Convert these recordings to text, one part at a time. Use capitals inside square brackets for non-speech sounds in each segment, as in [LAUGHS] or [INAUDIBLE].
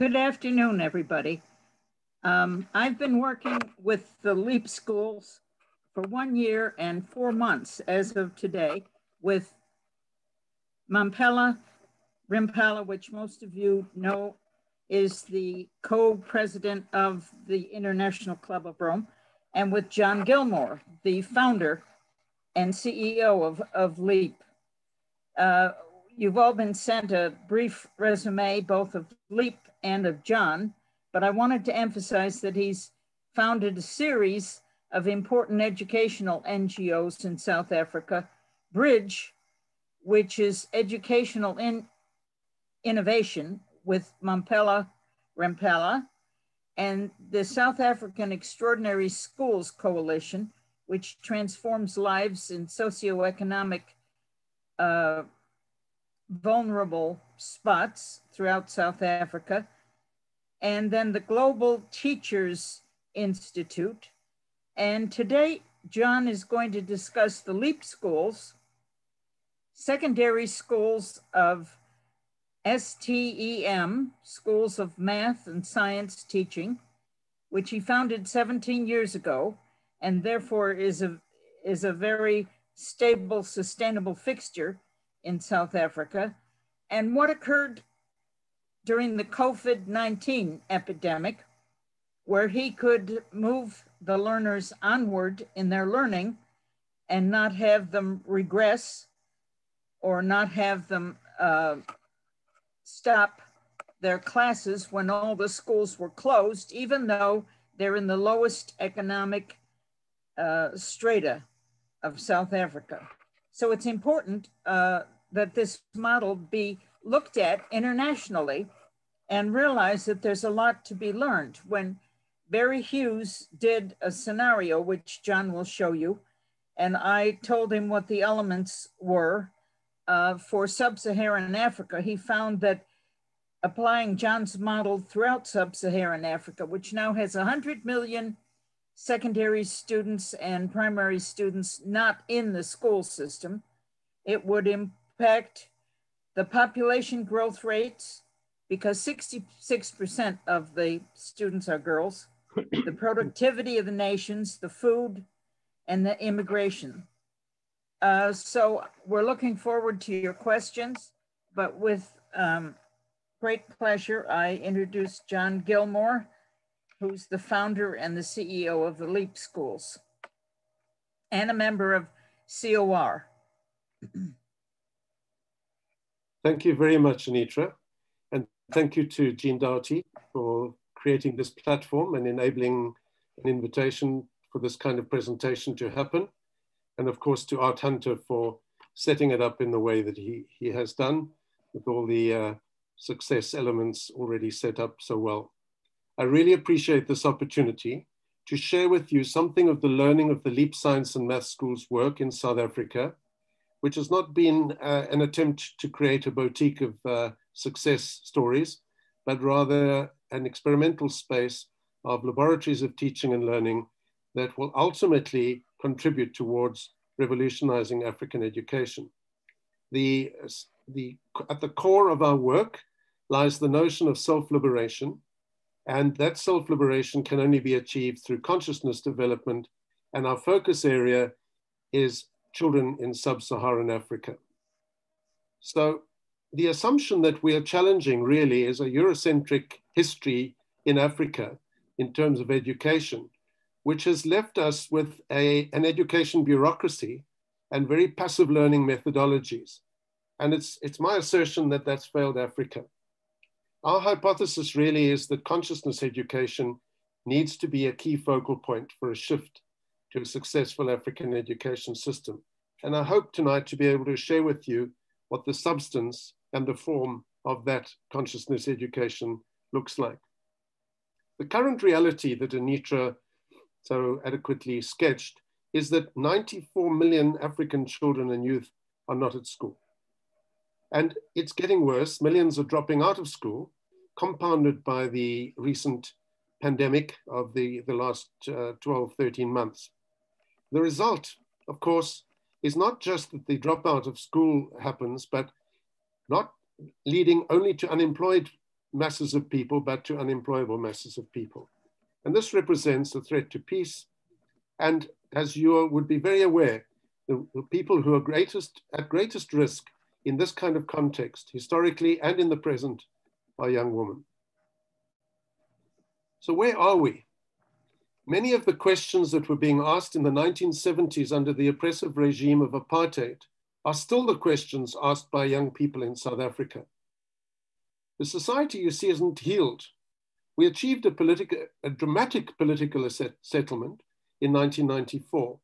Good afternoon, everybody. Um, I've been working with the LEAP schools for one year and four months as of today with Mamphela Ramphele, which most of you know is the co-president of the International Club of Rome, and with John Gilmore, the founder and CEO of, of LEAP. Uh, you've all been sent a brief resume, both of LEAP and of John, but I wanted to emphasize that he's founded a series of important educational NGOs in South Africa, Bridge, which is educational in innovation with Mamphela Ramphele, and the South African Extraordinary Schools Coalition, which transforms lives in socioeconomic uh, vulnerable spots throughout South Africa. And then the Global Teachers Institute. And today, John is going to discuss the LEAP schools, secondary schools of STEM, Schools of Math and Science Teaching, which he founded 17 years ago, and therefore is a, is a very stable, sustainable fixture in South Africa. And what occurred during the COVID 19 epidemic, where he could move the learners onward in their learning and not have them regress or not have them uh, stop their classes when all the schools were closed, even though they're in the lowest economic uh, strata of South Africa. So it's important uh, that this model be looked at internationally and realize that there's a lot to be learned. When Barry Hughes did a scenario, which John will show you, and I told him what the elements were uh, for sub-Saharan Africa, he found that applying John's model throughout sub-Saharan Africa, which now has 100 million secondary students and primary students not in the school system, it would impact the population growth rates because 66% of the students are girls, [CLEARS THROAT] the productivity of the nations, the food, and the immigration. Uh, so we're looking forward to your questions, but with um, great pleasure, I introduce John Gilmore, who's the founder and the CEO of the LEAP Schools and a member of COR. Thank you very much, Anitra. Thank you to Jean Doughty for creating this platform and enabling an invitation for this kind of presentation to happen and of course to Art Hunter for setting it up in the way that he, he has done with all the uh, success elements already set up so well. I really appreciate this opportunity to share with you something of the learning of the Leap Science and Math School's work in South Africa, which has not been uh, an attempt to create a boutique of uh, success stories, but rather an experimental space of laboratories of teaching and learning that will ultimately contribute towards revolutionizing African education. The, the, at the core of our work lies the notion of self-liberation, and that self-liberation can only be achieved through consciousness development, and our focus area is children in sub-Saharan Africa. So the assumption that we are challenging really is a Eurocentric history in Africa in terms of education, which has left us with a, an education bureaucracy and very passive learning methodologies. And it's, it's my assertion that that's failed Africa. Our hypothesis really is that consciousness education needs to be a key focal point for a shift to a successful African education system. And I hope tonight to be able to share with you what the substance and the form of that consciousness education looks like. The current reality that Anitra so adequately sketched is that 94 million African children and youth are not at school. And it's getting worse. Millions are dropping out of school, compounded by the recent pandemic of the, the last uh, 12, 13 months. The result, of course, is not just that the dropout of school happens, but not leading only to unemployed masses of people, but to unemployable masses of people. And this represents a threat to peace. And as you would be very aware, the, the people who are greatest, at greatest risk in this kind of context, historically and in the present, are young women. So where are we? Many of the questions that were being asked in the 1970s under the oppressive regime of apartheid are still the questions asked by young people in South Africa. The society, you see, isn't healed. We achieved a, political, a dramatic political settlement in 1994,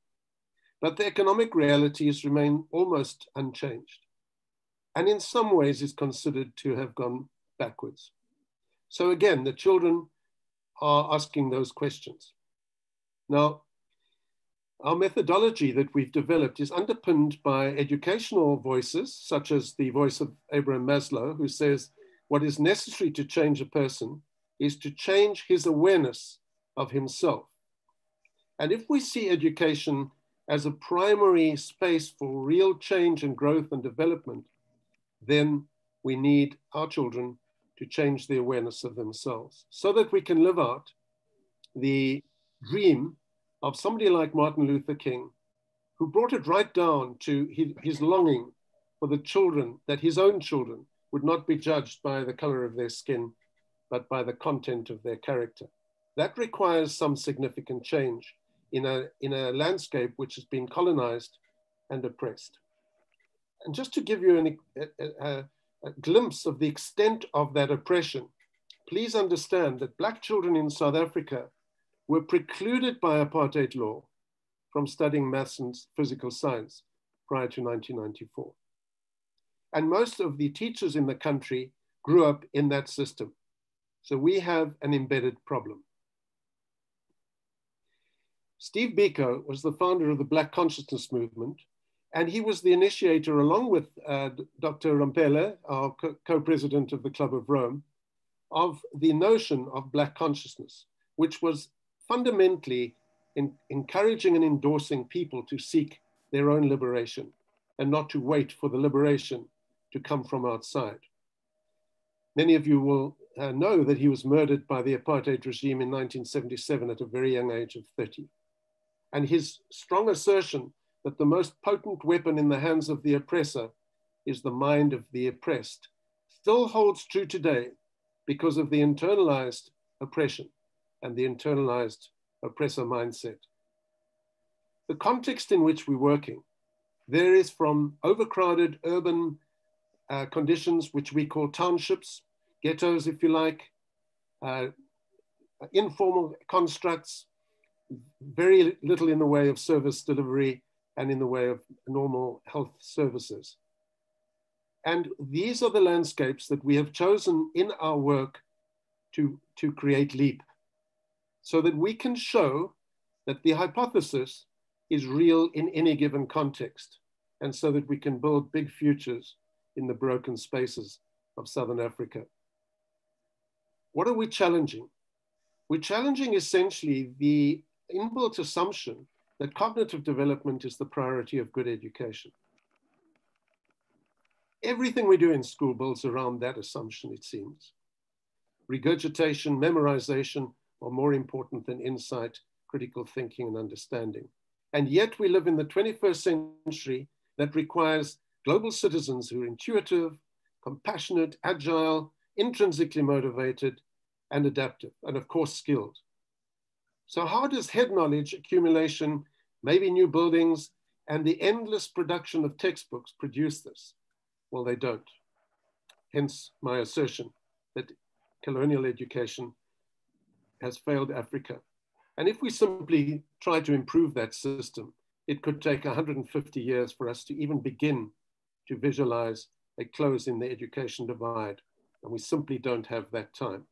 but the economic realities remain almost unchanged, and in some ways is considered to have gone backwards. So again, the children are asking those questions. Now, our methodology that we've developed is underpinned by educational voices, such as the voice of Abraham Maslow, who says what is necessary to change a person is to change his awareness of himself. And if we see education as a primary space for real change and growth and development, then we need our children to change the awareness of themselves so that we can live out the dream of somebody like Martin Luther King, who brought it right down to his, his longing for the children, that his own children would not be judged by the color of their skin, but by the content of their character. That requires some significant change in a, in a landscape which has been colonized and oppressed. And just to give you an, a, a, a glimpse of the extent of that oppression, please understand that Black children in South Africa were precluded by apartheid law from studying maths and physical science prior to 1994. And most of the teachers in the country grew up in that system. So we have an embedded problem. Steve Biko was the founder of the Black Consciousness Movement, and he was the initiator, along with uh, Dr. Ramphele, our co-president of the Club of Rome, of the notion of Black consciousness, which was fundamentally in encouraging and endorsing people to seek their own liberation and not to wait for the liberation to come from outside. Many of you will uh, know that he was murdered by the apartheid regime in 1977 at a very young age of 30. And his strong assertion that the most potent weapon in the hands of the oppressor is the mind of the oppressed still holds true today because of the internalized oppression and the internalized oppressor mindset. The context in which we're working varies from overcrowded urban uh, conditions, which we call townships, ghettos, if you like, uh, informal constructs, very little in the way of service delivery and in the way of normal health services. And these are the landscapes that we have chosen in our work to, to create LEAP, so that we can show that the hypothesis is real in any given context, and so that we can build big futures in the broken spaces of Southern Africa. What are we challenging? We're challenging essentially the inbuilt assumption that cognitive development is the priority of good education. Everything we do in school builds around that assumption, it seems. Regurgitation, memorization, are more important than insight, critical thinking, and understanding. And yet we live in the 21st century that requires global citizens who are intuitive, compassionate, agile, intrinsically motivated, and adaptive, and of course, skilled. So how does head knowledge accumulation, maybe new buildings, and the endless production of textbooks produce this? Well, they don't. Hence my assertion that colonial education has failed Africa. And if we simply try to improve that system, it could take 150 years for us to even begin to visualize a close in the education divide. And we simply don't have that time.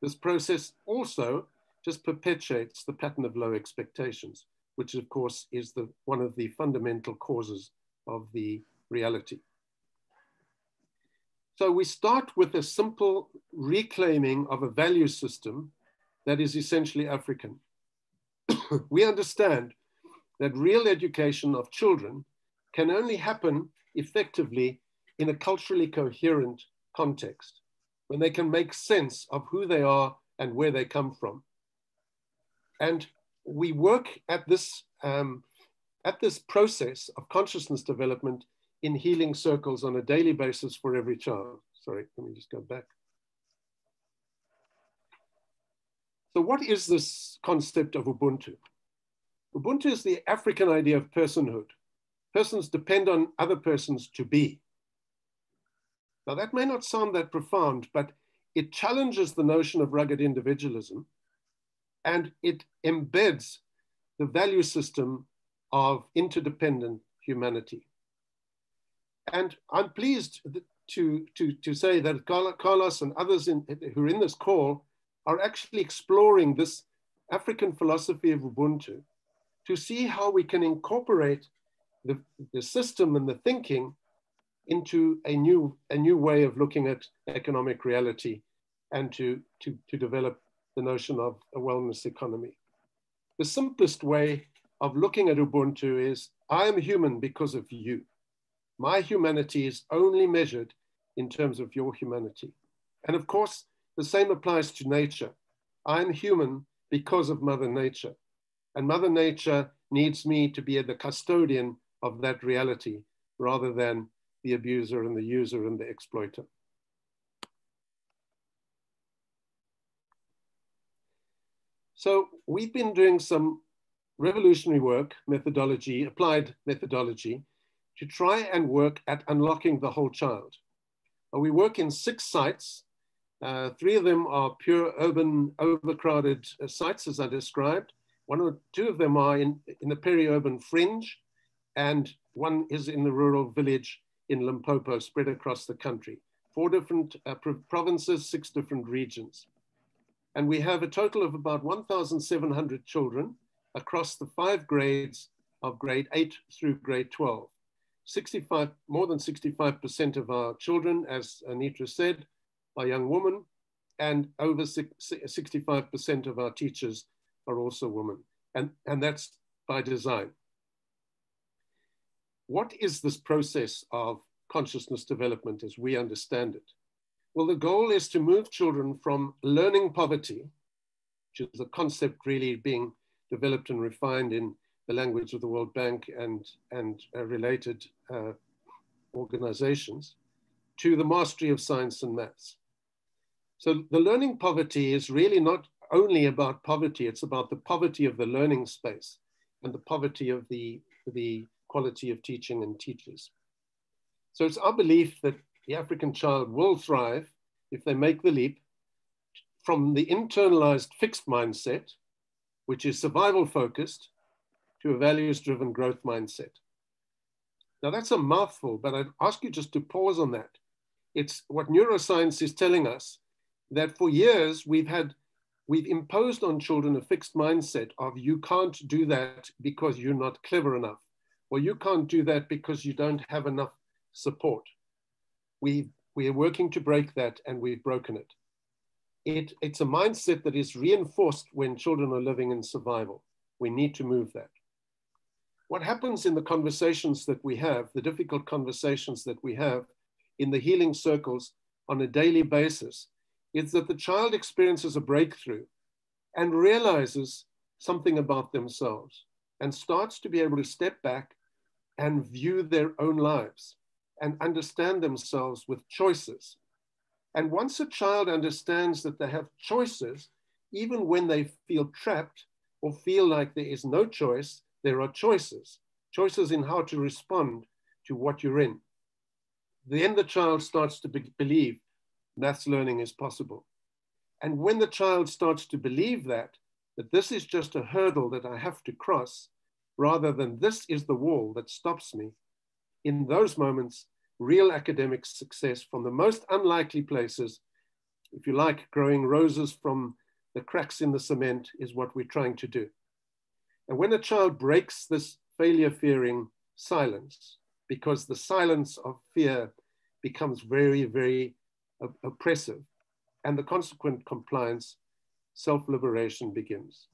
This process also just perpetuates the pattern of low expectations, which of course is the, one of the fundamental causes of the reality. So we start with a simple reclaiming of a value system that is essentially African. [COUGHS] we understand that real education of children can only happen effectively in a culturally coherent context. when they can make sense of who they are and where they come from. And we work at this, um, at this process of consciousness development in healing circles on a daily basis for every child. Sorry, let me just go back. So what is this concept of Ubuntu? Ubuntu is the African idea of personhood. Persons depend on other persons to be. Now that may not sound that profound, but it challenges the notion of rugged individualism and it embeds the value system of interdependent humanity. And I'm pleased to, to, to say that Carlos and others in, who are in this call are actually exploring this African philosophy of Ubuntu to see how we can incorporate the, the system and the thinking into a new, a new way of looking at economic reality and to, to, to develop the notion of a wellness economy. The simplest way of looking at Ubuntu is I am human because of you. My humanity is only measured in terms of your humanity. And of course, the same applies to nature. I'm human because of Mother Nature. And Mother Nature needs me to be the custodian of that reality rather than the abuser and the user and the exploiter. So we've been doing some revolutionary work, methodology, applied methodology, to try and work at unlocking the whole child. we work in six sites. Uh, three of them are pure urban, overcrowded uh, sites, as I described. One or two of them are in, in the peri-urban fringe, and one is in the rural village in Limpopo, spread across the country. Four different uh, provinces, six different regions. And we have a total of about 1,700 children across the five grades of grade eight through grade 12. 65, more than 65% of our children, as Anitra said, are young women, and over 65% of our teachers are also women. And, and that's by design. What is this process of consciousness development as we understand it? Well, the goal is to move children from learning poverty, which is a concept really being developed and refined in the language of the World Bank and, and uh, related uh, organizations, to the mastery of science and maths. So the learning poverty is really not only about poverty, it's about the poverty of the learning space and the poverty of the, the quality of teaching and teachers. So it's our belief that the African child will thrive if they make the leap from the internalized fixed mindset, which is survival focused, to a values driven growth mindset. Now that's a mouthful, but I'd ask you just to pause on that. It's what neuroscience is telling us that for years we've had, we've imposed on children a fixed mindset of you can't do that because you're not clever enough, or you can't do that because you don't have enough support we, we are working to break that and we've broken it. it. It's a mindset that is reinforced when children are living in survival. We need to move that. What happens in the conversations that we have, the difficult conversations that we have in the healing circles on a daily basis, is that the child experiences a breakthrough and realizes something about themselves and starts to be able to step back and view their own lives and understand themselves with choices. And once a child understands that they have choices, even when they feel trapped or feel like there is no choice, there are choices, choices in how to respond to what you're in. Then the child starts to be believe maths learning is possible. And when the child starts to believe that, that this is just a hurdle that I have to cross, rather than this is the wall that stops me, in those moments, real academic success from the most unlikely places, if you like, growing roses from the cracks in the cement is what we're trying to do. And when a child breaks this failure fearing silence, because the silence of fear becomes very, very oppressive, and the consequent compliance, self liberation begins.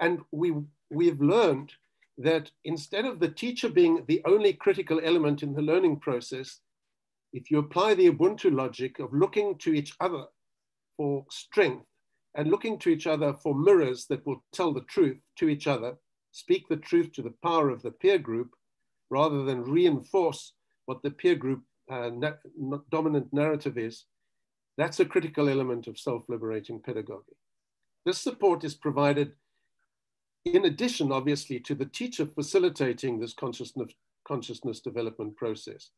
And we, we've learned that instead of the teacher being the only critical element in the learning process, if you apply the Ubuntu logic of looking to each other for strength and looking to each other for mirrors that will tell the truth to each other, speak the truth to the power of the peer group, rather than reinforce what the peer group uh, na dominant narrative is, that's a critical element of self-liberating pedagogy. This support is provided in addition, obviously, to the teacher facilitating this consciousness, consciousness development process.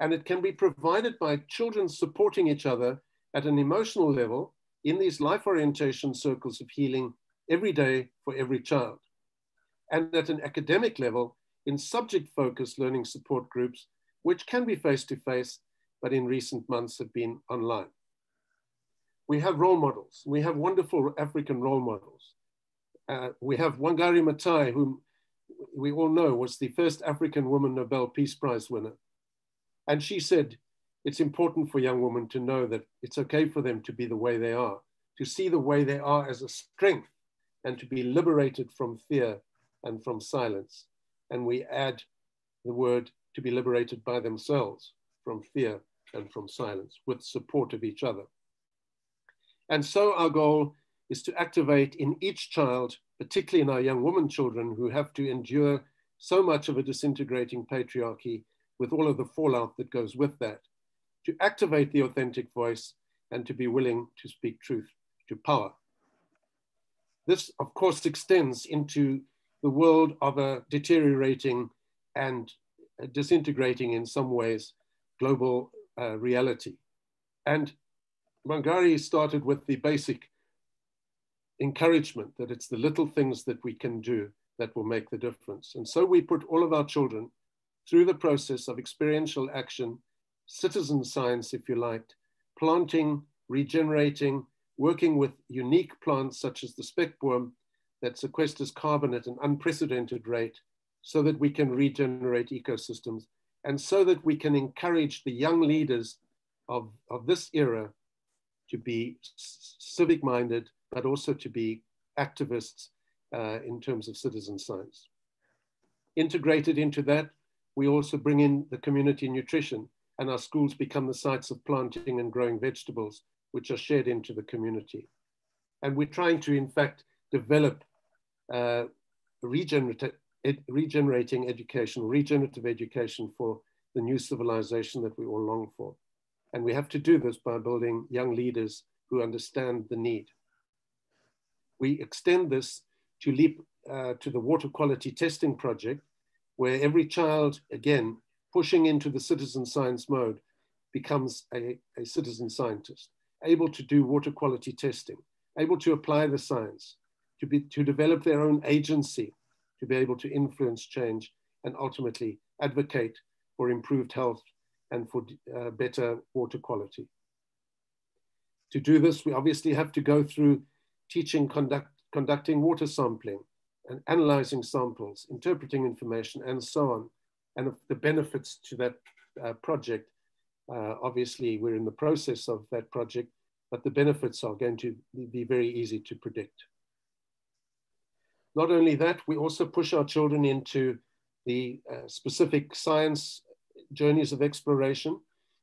And it can be provided by children supporting each other at an emotional level in these life orientation circles of healing every day for every child. And at an academic level in subject focused learning support groups, which can be face to face, but in recent months have been online. We have role models. We have wonderful African role models. Uh, we have Wangari Maathai, whom we all know was the first African woman Nobel Peace Prize winner. And she said, it's important for young women to know that it's okay for them to be the way they are, to see the way they are as a strength and to be liberated from fear and from silence. And we add the word to be liberated by themselves from fear and from silence with support of each other. And so our goal is to activate in each child, particularly in our young woman children who have to endure so much of a disintegrating patriarchy with all of the fallout that goes with that, to activate the authentic voice and to be willing to speak truth to power. This, of course, extends into the world of a deteriorating and disintegrating in some ways global uh, reality. And Wangari started with the basic encouragement that it's the little things that we can do that will make the difference. And so we put all of our children through the process of experiential action, citizen science, if you liked, planting, regenerating, working with unique plants such as the spekboom that sequesters carbon at an unprecedented rate so that we can regenerate ecosystems and so that we can encourage the young leaders of, of this era to be civic minded, but also to be activists uh, in terms of citizen science. Integrated into that, we also bring in the community nutrition and our schools become the sites of planting and growing vegetables, which are shared into the community. And we're trying to, in fact, develop uh, regenerating education, regenerative education for the new civilization that we all long for. And we have to do this by building young leaders who understand the need. We extend this to leap uh, to the water quality testing project, where every child, again, pushing into the citizen science mode, becomes a, a citizen scientist, able to do water quality testing, able to apply the science, to, be, to develop their own agency, to be able to influence change and ultimately advocate for improved health and for uh, better water quality. To do this, we obviously have to go through teaching conduct, conducting water sampling and analyzing samples, interpreting information, and so on. And the benefits to that uh, project, uh, obviously, we're in the process of that project, but the benefits are going to be very easy to predict. Not only that, we also push our children into the uh, specific science journeys of exploration.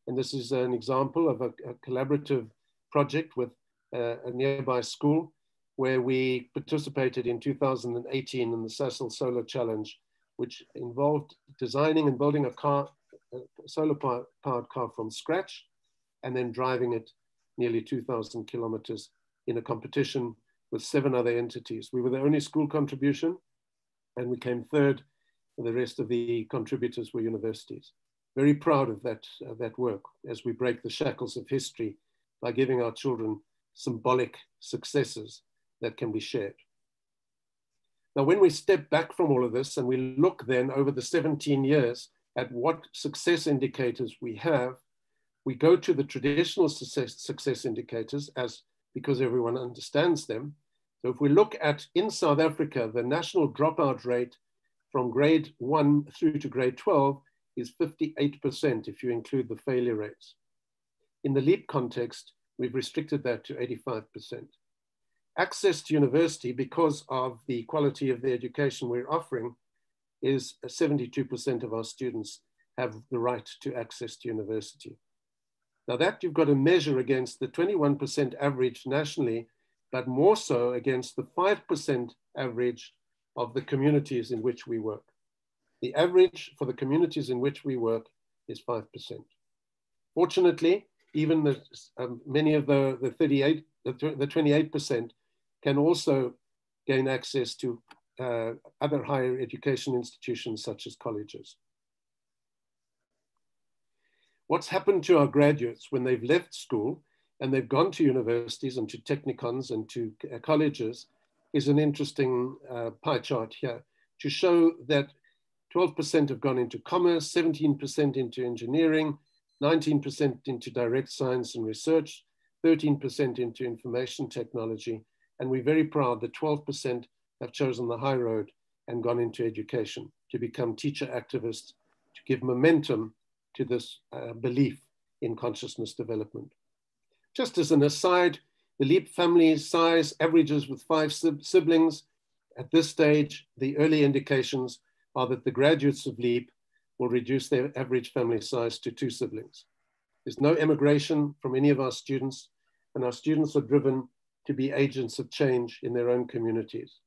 And this is an example of a, a collaborative project with uh, a nearby school where we participated in 2018 in the Sasol Solar Challenge, which involved designing and building a car, a solar powered car from scratch, and then driving it nearly 2,000 kilometers in a competition with seven other entities. We were the only school contribution, and we came third. The rest of the contributors were universities very proud of that, uh, that work as we break the shackles of history by giving our children symbolic successes that can be shared. Now, when we step back from all of this and we look then over the 17 years at what success indicators we have, we go to the traditional success, success indicators as because everyone understands them. So if we look at in South Africa, the national dropout rate from grade one through to grade 12 is 58% if you include the failure rates. In the LEAP context, we've restricted that to 85%. Access to university, because of the quality of the education we're offering, is 72% of our students have the right to access to university. Now that you've got to measure against the 21% average nationally, but more so against the 5% average of the communities in which we work. The average for the communities in which we work is 5%. Fortunately, even the, um, many of the, the 38, the, the 28% can also gain access to uh, other higher education institutions such as colleges. What's happened to our graduates when they've left school and they've gone to universities and to technikons and to uh, colleges is an interesting uh, pie chart here to show that 12% have gone into commerce, 17% into engineering, 19% into direct science and research, 13% into information technology, and we're very proud that 12% have chosen the high road and gone into education to become teacher activists, to give momentum to this uh, belief in consciousness development. Just as an aside, the LEAP family size averages with five siblings. At this stage, the early indications are that the graduates of LEAP will reduce their average family size to two siblings. There's no emigration from any of our students, and our students are driven to be agents of change in their own communities.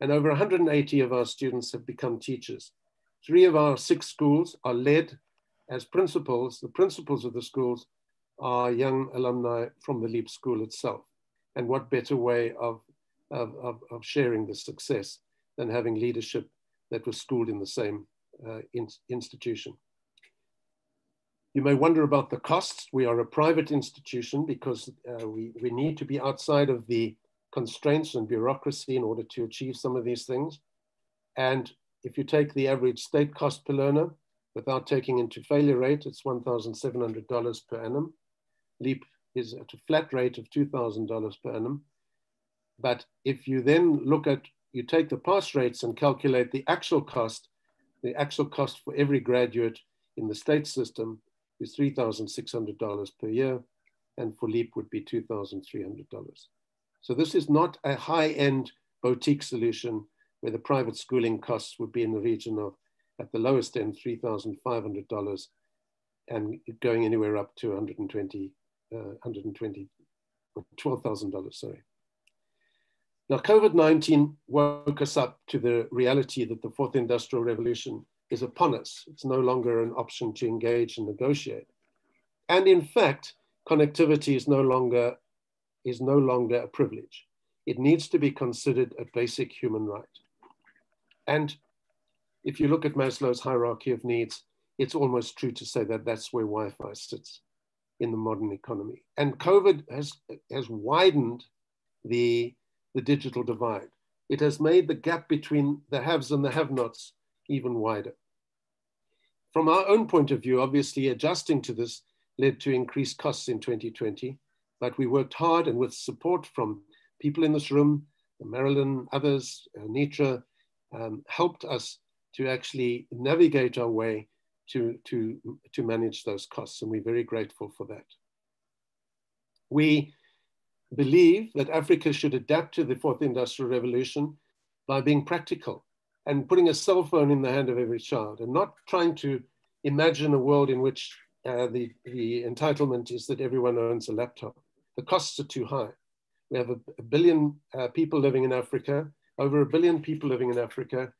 And over 180 of our students have become teachers. Three of our six schools are led as principals. The principals of the schools are young alumni from the LEAP school itself. And what better way of, of, of, of sharing the success than having leadership that was schooled in the same uh, in, institution. You may wonder about the costs. We are a private institution because uh, we, we need to be outside of the constraints and bureaucracy in order to achieve some of these things. And if you take the average state cost per learner, without taking into failure rate, it's $1,700 per annum. LEAP is at a flat rate of $2,000 per annum. But if you then look at, you take the pass rates and calculate the actual cost, the actual cost for every graduate in the state system is $3,600 per year, and for LEAP would be $2,300. So this is not a high-end boutique solution where the private schooling costs would be in the region of, at the lowest end, $3,500 and going anywhere up to 120, uh, 120, $12,000, sorry. Now, COVID-19 woke us up to the reality that the fourth industrial revolution is upon us. It's no longer an option to engage and negotiate. And in fact, connectivity is no longer, is no longer a privilege. It needs to be considered a basic human right. And if you look at Maslow's hierarchy of needs, it's almost true to say that that's where Wi-Fi sits in the modern economy. And COVID has, has widened the the digital divide. It has made the gap between the haves and the have-nots even wider. From our own point of view, obviously adjusting to this led to increased costs in 2020, but we worked hard and with support from people in this room, Marilyn, others, Nitra, um, helped us to actually navigate our way to, to, to manage those costs, and we're very grateful for that. We believe that Africa should adapt to the fourth industrial revolution by being practical and putting a cell phone in the hand of every child and not trying to imagine a world in which uh, the, the entitlement is that everyone owns a laptop. The costs are too high. We have a, a billion uh, people living in Africa, over a billion people living in Africa,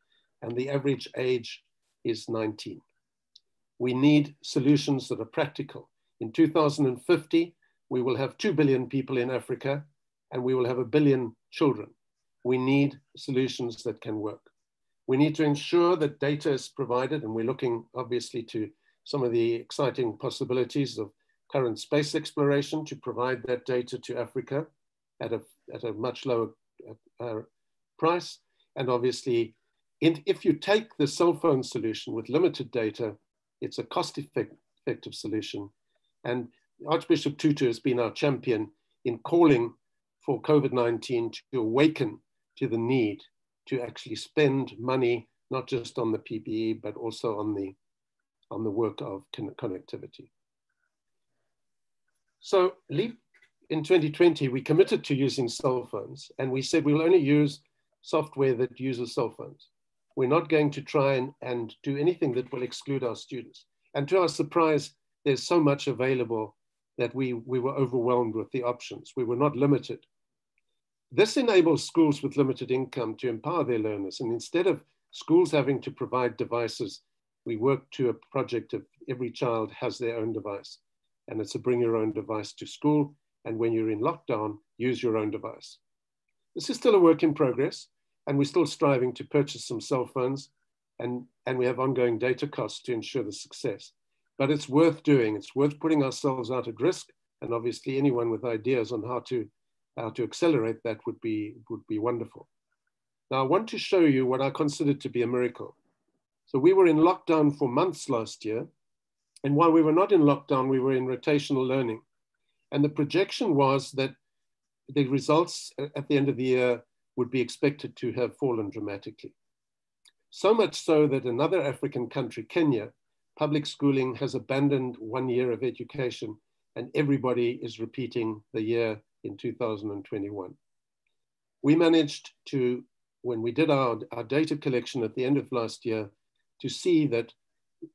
and the average age is 19. We need solutions that are practical. In 2050, we will have 2 billion people in Africa and we will have a billion children. We need solutions that can work. We need to ensure that data is provided, and we're looking obviously to some of the exciting possibilities of current space exploration to provide that data to Africa at a, at a much lower uh, price. And obviously, if you take the cell phone solution with limited data, it's a cost effective solution. And Archbishop Tutu has been our champion in calling for COVID-19 to awaken to the need to actually spend money, not just on the PPE, but also on the, on the work of connectivity. So LEAP in 2020, we committed to using cell phones and we said we'll only use software that uses cell phones. We're not going to try and, and do anything that will exclude our students. And to our surprise, there's so much available that we, we were overwhelmed with the options. We were not limited. This enables schools with limited income to empower their learners. And instead of schools having to provide devices, we work to a project of every child has their own device. And it's a bring your own device to school. And when you're in lockdown, use your own device. This is still a work in progress, and we're still striving to purchase some cell phones, and, and we have ongoing data costs to ensure the success. But it's worth doing. It's worth putting ourselves out at risk, and obviously anyone with ideas on how to, how to accelerate that would be, would be wonderful. Now, I want to show you what I consider to be a miracle. So we were in lockdown for months last year, and while we were not in lockdown, we were in rotational learning. And the projection was that the results at the end of the year would be expected to have fallen dramatically. So much so that another African country, Kenya, public schooling has abandoned one year of education and everybody is repeating the year in 2021. We managed to, when we did our, our data collection at the end of last year, to see that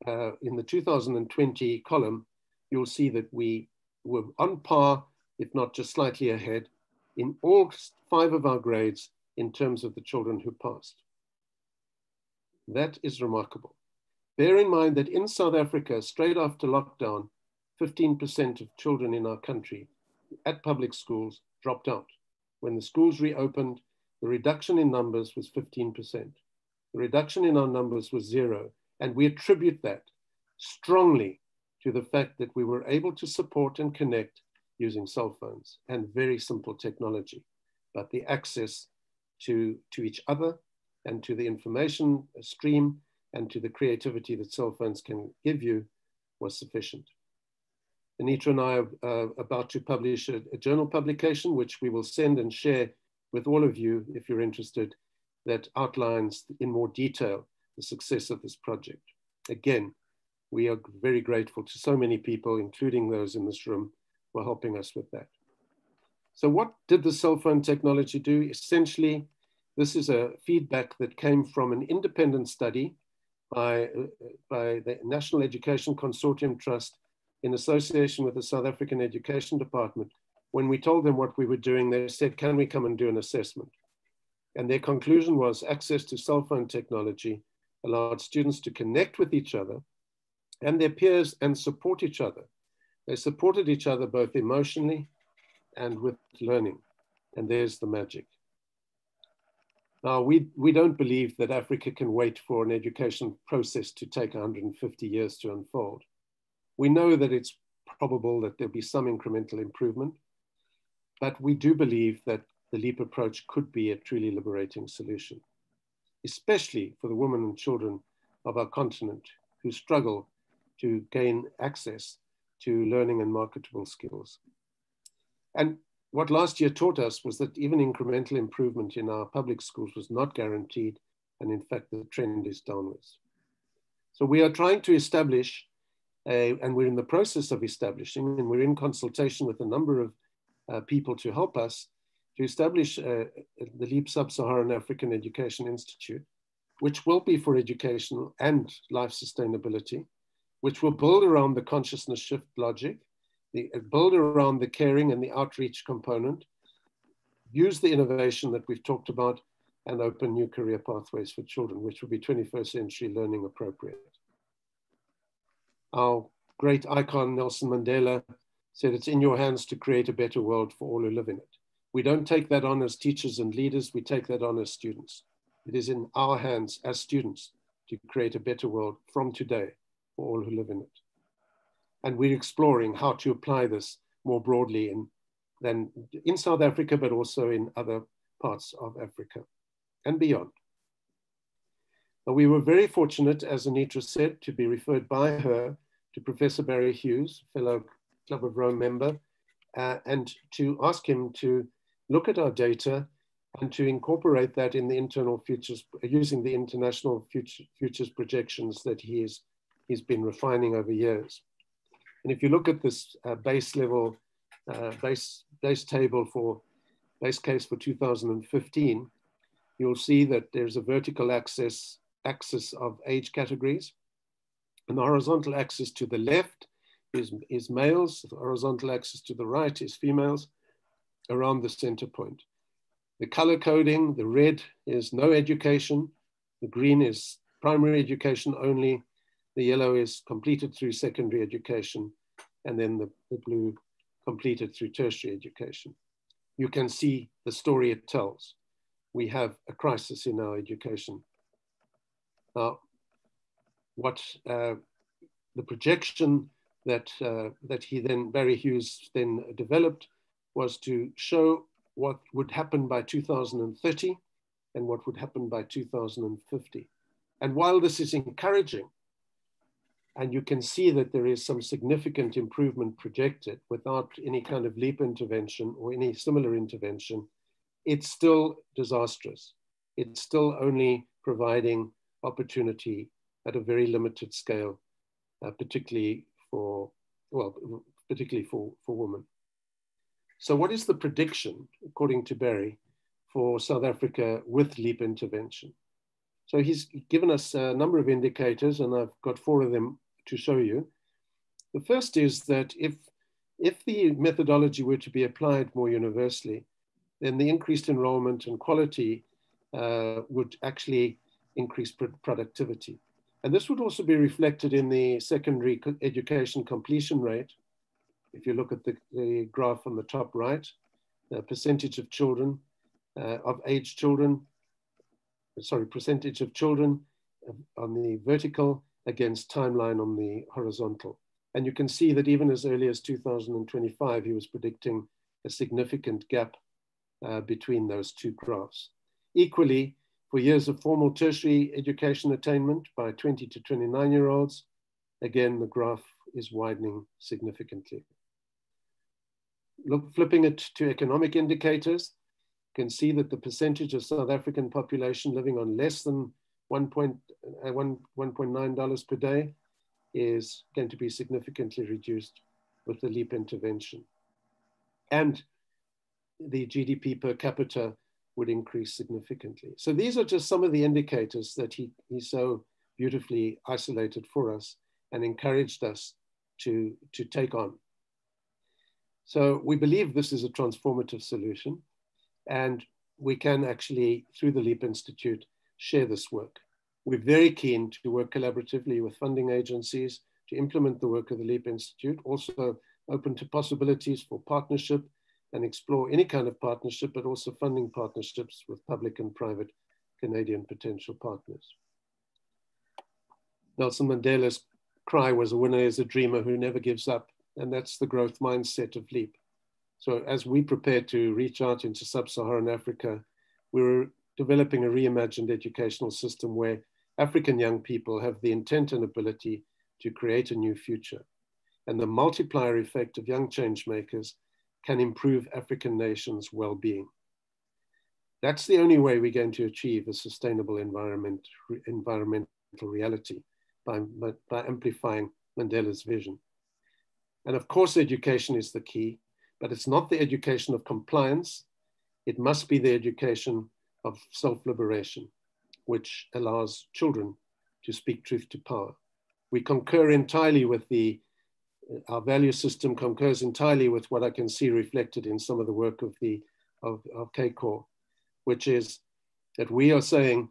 uh, in the 2020 column, you'll see that we were on par, if not just slightly ahead, in all five of our grades in terms of the children who passed. That is remarkable. Bear in mind that in South Africa, straight after lockdown, 15% of children in our country at public schools dropped out. When the schools reopened, the reduction in numbers was 15%. The reduction in our numbers was zero. And we attribute that strongly to the fact that we were able to support and connect using cell phones and very simple technology, but the access to, to each other and to the information stream and to the creativity that cell phones can give you was sufficient. Anitra and I are uh, about to publish a, a, journal publication, which we will send and share with all of you if you're interested, that outlines in more detail the success of this project. Again, we are very grateful to so many people, including those in this room, were helping us with that. So what did the cell phone technology do? Essentially, this is a feedback that came from an independent study by, by the National Education Consortium Trust in association with the South African Education Department. When we told them what we were doing, they said, can we come and do an assessment? And their conclusion was access to cell phone technology allowed students to connect with each other and their peers and support each other they supported each other both emotionally and with learning. And there's the magic. Now, we, we don't believe that Africa can wait for an education process to take 150 years to unfold. We know that it's probable that there'll be some incremental improvement, but we do believe that the LEAP approach could be a truly liberating solution, especially for the women and children of our continent who struggle to gain access to learning and marketable skills. And what last year taught us was that even incremental improvement in our public schools was not guaranteed. And in fact, the trend is downwards. So we are trying to establish, a, and we're in the process of establishing, and we're in consultation with a number of uh, people to help us to establish uh, the LEAP Sub-Saharan African Education Institute, which will be for educational and life sustainability which will build around the consciousness shift logic, the, uh, build around the caring and the outreach component, use the innovation that we've talked about, and open new career pathways for children, which will be 21st century learning appropriate. Our great icon, Nelson Mandela, said it's in your hands to create a better world for all who live in it. We don't take that on as teachers and leaders, we take that on as students. It is in our hands as students to create a better world from today for all who live in it. And we're exploring how to apply this more broadly in, than in South Africa, but also in other parts of Africa and beyond. Now, we were very fortunate, as Anitra said, to be referred by her to Professor Barry Hughes, fellow Club of Rome member, uh, and to ask him to look at our data and to incorporate that in the internal futures, using the international future, futures projections that he is he's been refining over years. And if you look at this uh, base level, uh, base, base table for base case for 2015, you'll see that there's a vertical axis, axis of age categories. And the horizontal axis to the left is, is males, the horizontal axis to the right is females around the center point. The color coding, the red is no education, the green is primary education only, the yellow is completed through secondary education, and then the, the blue completed through tertiary education. You can see the story it tells. We have a crisis in our education. Now, what uh, the projection that, uh, that he then, Barry Hughes then developed was to show what would happen by 2030 and what would happen by 2050. And while this is encouraging, and you can see that there is some significant improvement projected without any kind of leap intervention or any similar intervention, it's still disastrous. It's still only providing opportunity at a very limited scale, uh, particularly for, well, particularly for, for women. So what is the prediction, according to Barry, for South Africa with LEAP intervention? So he's given us a number of indicators, and I've got four of them to show you. The first is that if, if the methodology were to be applied more universally, then the increased enrollment and quality uh, would actually increase productivity. And this would also be reflected in the secondary education completion rate. If you look at the, the graph on the top right, the percentage of children, uh, of aged children, sorry, percentage of children on the vertical against timeline on the horizontal. And you can see that even as early as 2025, he was predicting a significant gap uh, between those two graphs. Equally, for years of formal tertiary education attainment by 20 to 29 year olds, again, the graph is widening significantly. Look, flipping it to economic indicators, can see that the percentage of South African population living on less than $1.9 uh, per day is going to be significantly reduced with the LEAP intervention. And the GDP per capita would increase significantly. So these are just some of the indicators that he, he so beautifully isolated for us and encouraged us to, to take on. So we believe this is a transformative solution and we can actually, through the LEAP Institute, share this work. We're very keen to work collaboratively with funding agencies to implement the work of the LEAP Institute, also open to possibilities for partnership and explore any kind of partnership, but also funding partnerships with public and private Canadian potential partners. Nelson Mandela's cry was a winner is a dreamer who never gives up. And that's the growth mindset of LEAP. So as we prepare to reach out into sub-Saharan Africa, we're developing a reimagined educational system where African young people have the intent and ability to create a new future. And the multiplier effect of young change makers can improve African nations' well-being. That's the only way we're going to achieve a sustainable environment, environmental reality by, by amplifying Mandela's vision. And of course, education is the key, but it's not the education of compliance. It must be the education of self-liberation, which allows children to speak truth to power. We concur entirely with the uh, our value system concurs entirely with what I can see reflected in some of the work of the of, of CACOR, which is that we are saying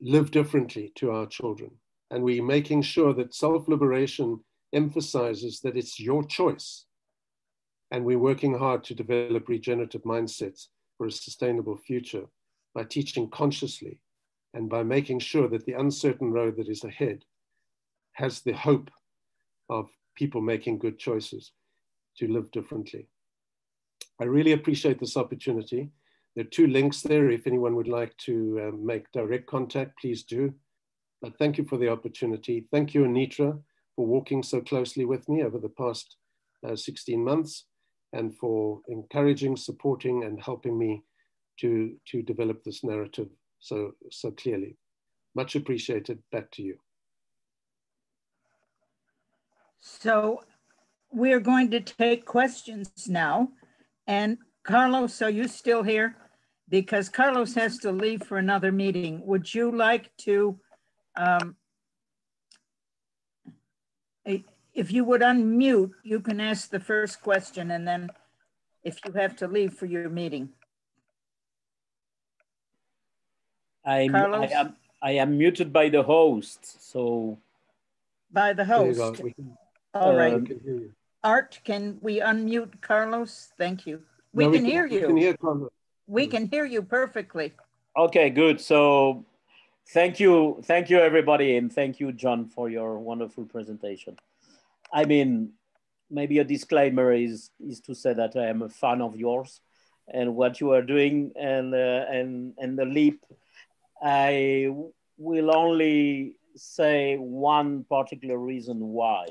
live differently to our children. And we're making sure that self-liberation emphasizes that it's your choice. And we're working hard to develop regenerative mindsets for a sustainable future by teaching consciously and by making sure that the uncertain road that is ahead has the hope of people making good choices to live differently. I really appreciate this opportunity. There are two links there. If anyone would like to uh, make direct contact, please do. But thank you for the opportunity. Thank you, Anitra, for walking so closely with me over the past uh, 16 months and for encouraging, supporting, and helping me to, to develop this narrative so, so clearly. Much appreciated. Back to you. So we're going to take questions now. And Carlos, are you still here? Because Carlos has to leave for another meeting. Would you like to, um, if you would unmute, you can ask the first question and then if you have to leave for your meeting. I'm, I am I am muted by the host, so. By the host. Can, All right. Um, Art, can we unmute Carlos? Thank you. We, no, can, we can, hear you. We can hear Carlos. We can hear you perfectly. Okay, good. So thank you. Thank you, everybody. And thank you, John, for your wonderful presentation. I mean, maybe a disclaimer is, is to say that I am a fan of yours and what you are doing and, uh, and, and the leap. I will only say one particular reason why.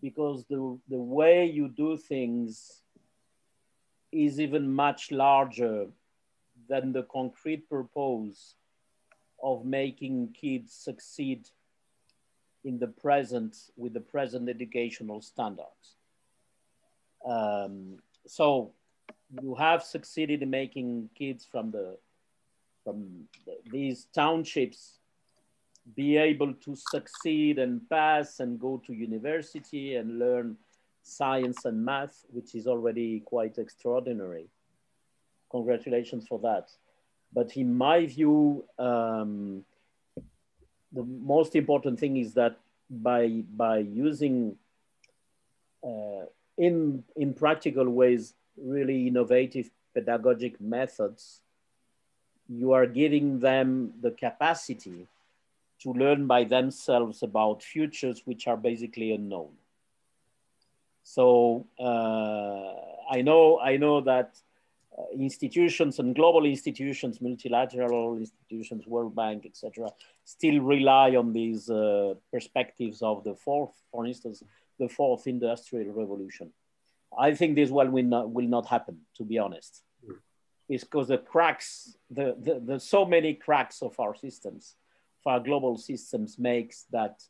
Because the, the way you do things is even much larger than the concrete purpose of making kids succeed in the present with the present educational standards. Um, so you have succeeded in making kids from the from the, these townships be able to succeed and pass and go to university and learn science and math, which is already quite extraordinary. Congratulations for that. But in my view, um, the most important thing is that by, by using uh, in, in practical ways, really innovative pedagogic methods, you are giving them the capacity to learn by themselves about futures which are basically unknown. So uh, I know I know that institutions and global institutions, multilateral institutions, World Bank, etc., still rely on these uh, perspectives of the fourth, for instance, the fourth industrial revolution. I think this one will not, will not happen, to be honest. Mm. It's because the cracks, the, the, the so many cracks of our systems, of our global systems makes that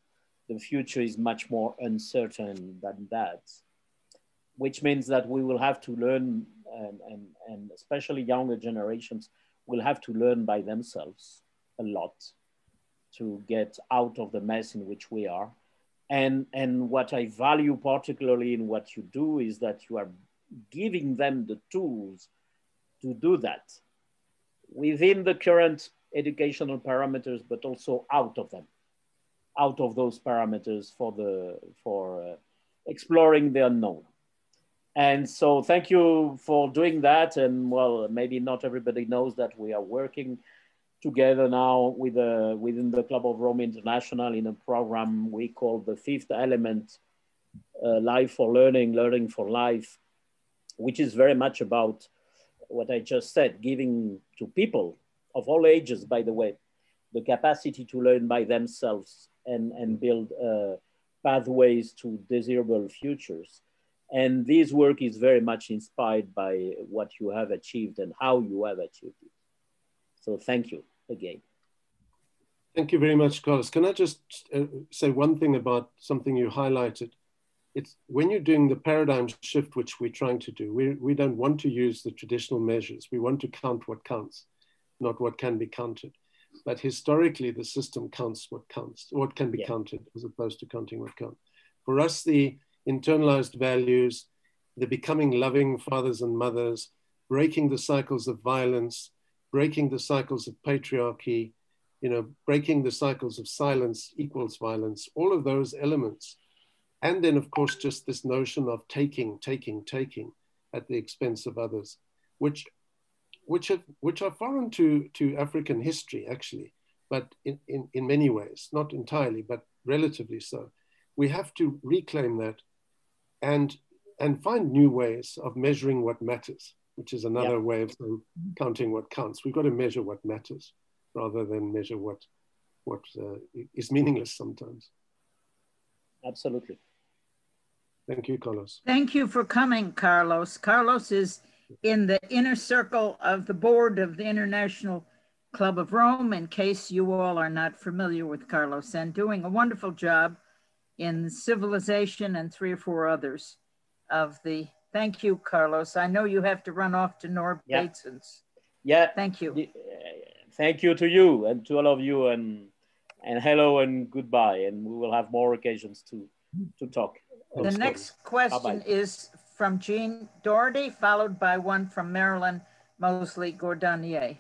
the future is much more uncertain than that, which means that we will have to learn and, and, especially younger generations will have to learn by themselves a lot to get out of the mess in which we are. And, and what I value particularly in what you do is that you are giving them the tools to do that within the current educational parameters, but also out of them, out of those parameters for, the, for uh, exploring the unknown. And so thank you for doing that. And well, maybe not everybody knows that we are working together now with uh, within the Club of Rome International in a program we call the fifth element, uh, Life for Learning, Learning for Life, which is very much about what I just said, giving to people of all ages, by the way, the capacity to learn by themselves and, and build uh, pathways to desirable futures. And this work is very much inspired by what you have achieved and how you have achieved it. So thank you again. Thank you very much, Carlos. Can I just uh, say one thing about something you highlighted? It's when you're doing the paradigm shift, which we're trying to do, we, we don't want to use the traditional measures. We want to count what counts, not what can be counted. But historically, the system counts what counts, what can be yeah. counted, as opposed to counting what counts. For us, the internalized values, the becoming loving fathers and mothers, breaking the cycles of violence, breaking the cycles of patriarchy, you know, breaking the cycles of silence equals violence, all of those elements. And then, of course, just this notion of taking, taking, taking at the expense of others, which, which, have, which are foreign to, to African history, actually, but in, in, in many ways, not entirely, but relatively so. We have to reclaim that and and find new ways of measuring what matters, which is another yeah. way of counting what counts. We've got to measure what matters rather than measure what what uh, is meaningless sometimes. Absolutely. Thank you, Carlos. Thank you for coming, Carlos. Carlos is in the inner circle of the board of the International Club of Rome, in case you all are not familiar with Carlos, and doing a wonderful job in Civilization and three or four others of the. Thank you, Carlos. I know you have to run off to Nora yeah. Bateson's. Yeah. Thank you. Thank you to you and to all of you and and hello and goodbye. And we will have more occasions to to talk. The next question Bye -bye. is from Jean Doherty, followed by one from Marilyn Mosley Gordonier.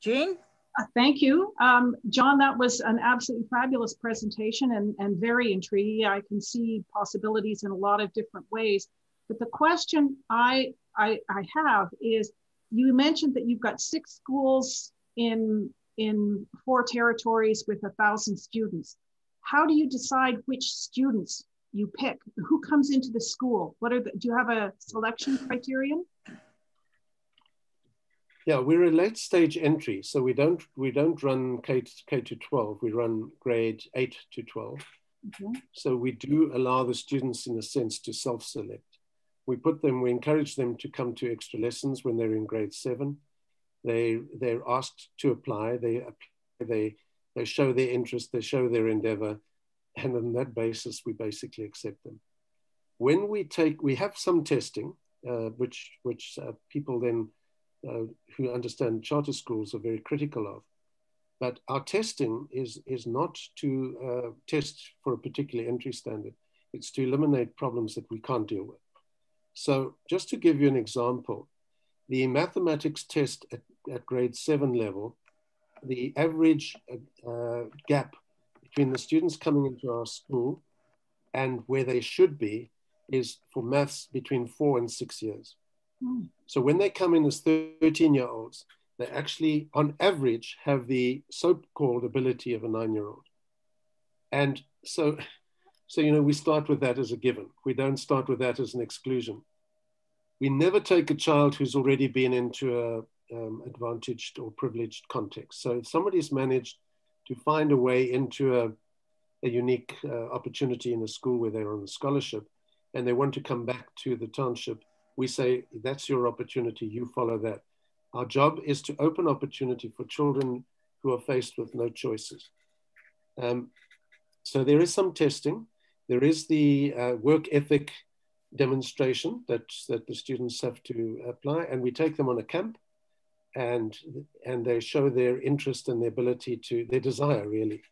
Jean? Uh, thank you. Um, John, that was an absolutely fabulous presentation and, and very intriguing. I can see possibilities in a lot of different ways. But the question I, I, I have is, you mentioned that you've got six schools in, in four territories with a thousand students. How do you decide which students you pick? Who comes into the school? What are the, do you have a selection criterion? Yeah, we're a late stage entry, so we don't we don't run K to, K to 12. We run grade 8 to 12. Okay. So we do allow the students, in a sense, to self-select. We put them, we encourage them to come to extra lessons when they're in grade seven. They they're asked to apply. They they they show their interest. They show their endeavor, and on that basis, we basically accept them. When we take, we have some testing, uh, which which uh, people then uh, who understand charter schools are very critical of. But our testing is, is not to uh, test for a particular entry standard. It's to eliminate problems that we can't deal with. So just to give you an example, the mathematics test at, at grade seven level, the average uh, gap between the students coming into our school and where they should be is for maths between four and six years. So when they come in as 13 year olds, they actually, on average, have the so called ability of a nine year old. And so, so, you know, we start with that as a given. We don't start with that as an exclusion. We never take a child who's already been into a um, advantaged or privileged context. So if somebody's managed to find a way into a, a unique uh, opportunity in a school where they're on a scholarship and they want to come back to the township, we say, that's your opportunity, you follow that. Our job is to open opportunity for children who are faced with no choices. Um, so there is some testing. There is the uh, work ethic demonstration that, that the students have to apply, and we take them on a camp and, and they show their interest and their ability to, their desire really.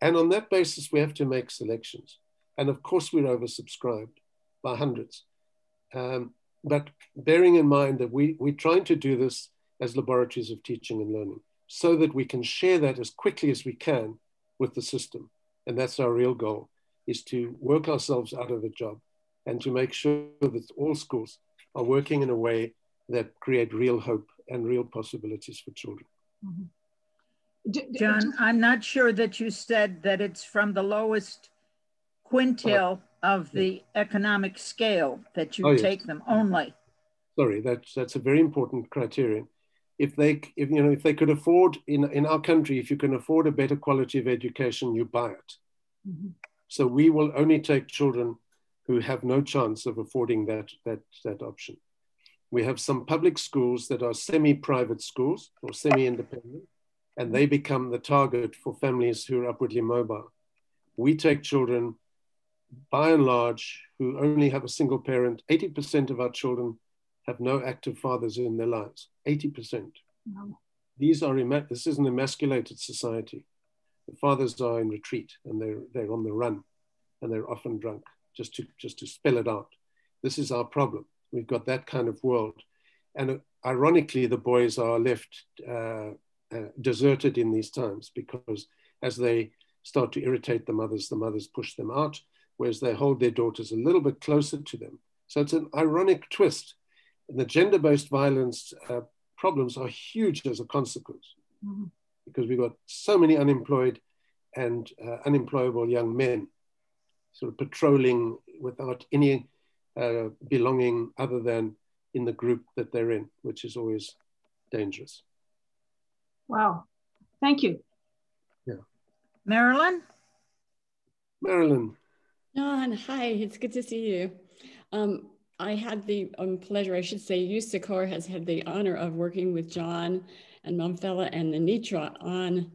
And on that basis, we have to make selections. And of course, we're oversubscribed by hundreds. Um, but bearing in mind that we, we're trying to do this as laboratories of teaching and learning so that we can share that as quickly as we can with the system. And that's our real goal, is to work ourselves out of the job and to make sure that all schools are working in a way that create real hope and real possibilities for children. Mm -hmm. John, I'm not sure that you said that it's from the lowest quintile of the economic scale that you oh, take yes. them only. Sorry, that's that's a very important criterion. If they, if you know, if they could afford in in our country, if you can afford a better quality of education, you buy it. Mm -hmm. So we will only take children who have no chance of affording that that that option. We have some public schools that are semi-private schools or semi-independent, and they become the target for families who are upwardly mobile. We take children by and large, who only have a single parent, 80% of our children have no active fathers in their lives. 80%. Wow. These are, this is an emasculated society. The fathers are in retreat and they're, they're on the run and they're often drunk, just to, just to spell it out. This is our problem. We've got that kind of world. And uh, ironically, the boys are left uh, uh, deserted in these times because as they start to irritate the mothers, the mothers push them out whereas they hold their daughters a little bit closer to them. So it's an ironic twist. And the gender based violence uh, problems are huge as a consequence mm-hmm. because we've got so many unemployed and uh, unemployable young men sort of patrolling without any uh, belonging other than in the group that they're in, which is always dangerous. Wow. Thank you. Yeah. Marilyn? Marilyn. John, hi, it's good to see you. Um, I had the um, pleasure, I should say, USACOR has had the honor of working with John and Mamphela and Anitra on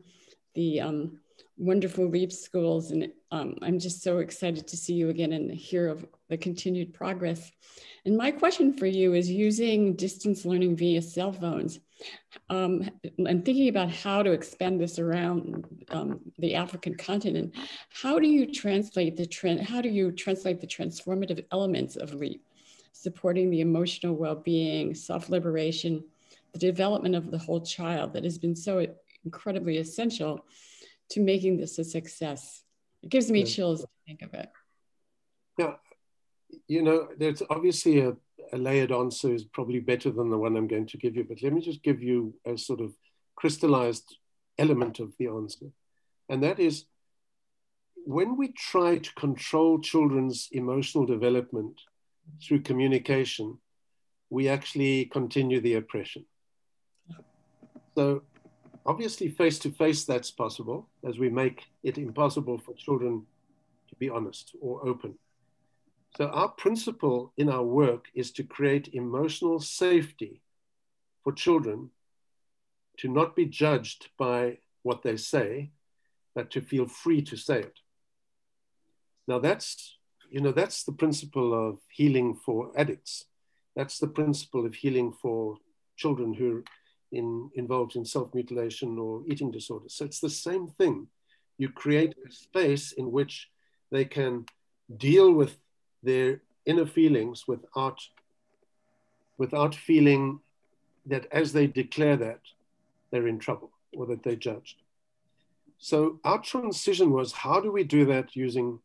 the um, wonderful LEAP schools. And um, I'm just so excited to see you again and hear of the continued progress. And my question for you is using distance learning via cell phones. Um, and thinking about how to expand this around um, the African continent, how do you translate the trend? How do you translate the transformative elements of LEAP, supporting the emotional well-being, self-liberation, the development of the whole child that has been so incredibly essential to making this a success. It gives me yeah. chills to think of it. Yeah, you know, there's obviously a, a layered answer is probably better than the one I'm going to give you, but let me just give you a sort of crystallized element of the answer. And that is when we try to control children's emotional development through communication, we actually continue the oppression. So Obviously, face to face, that's possible as we make it impossible for children to be honest or open. So, our principle in our work is to create emotional safety for children to not be judged by what they say, but to feel free to say it. Now, that's you know that's the principle of healing for addicts. That's the principle of healing for children who in, involved in self-mutilation or eating disorders. So it's the same thing. You create a space in which they can deal with their inner feelings without, without feeling that as they declare that, they're in trouble or that they're judged. So our transition was how do we do that using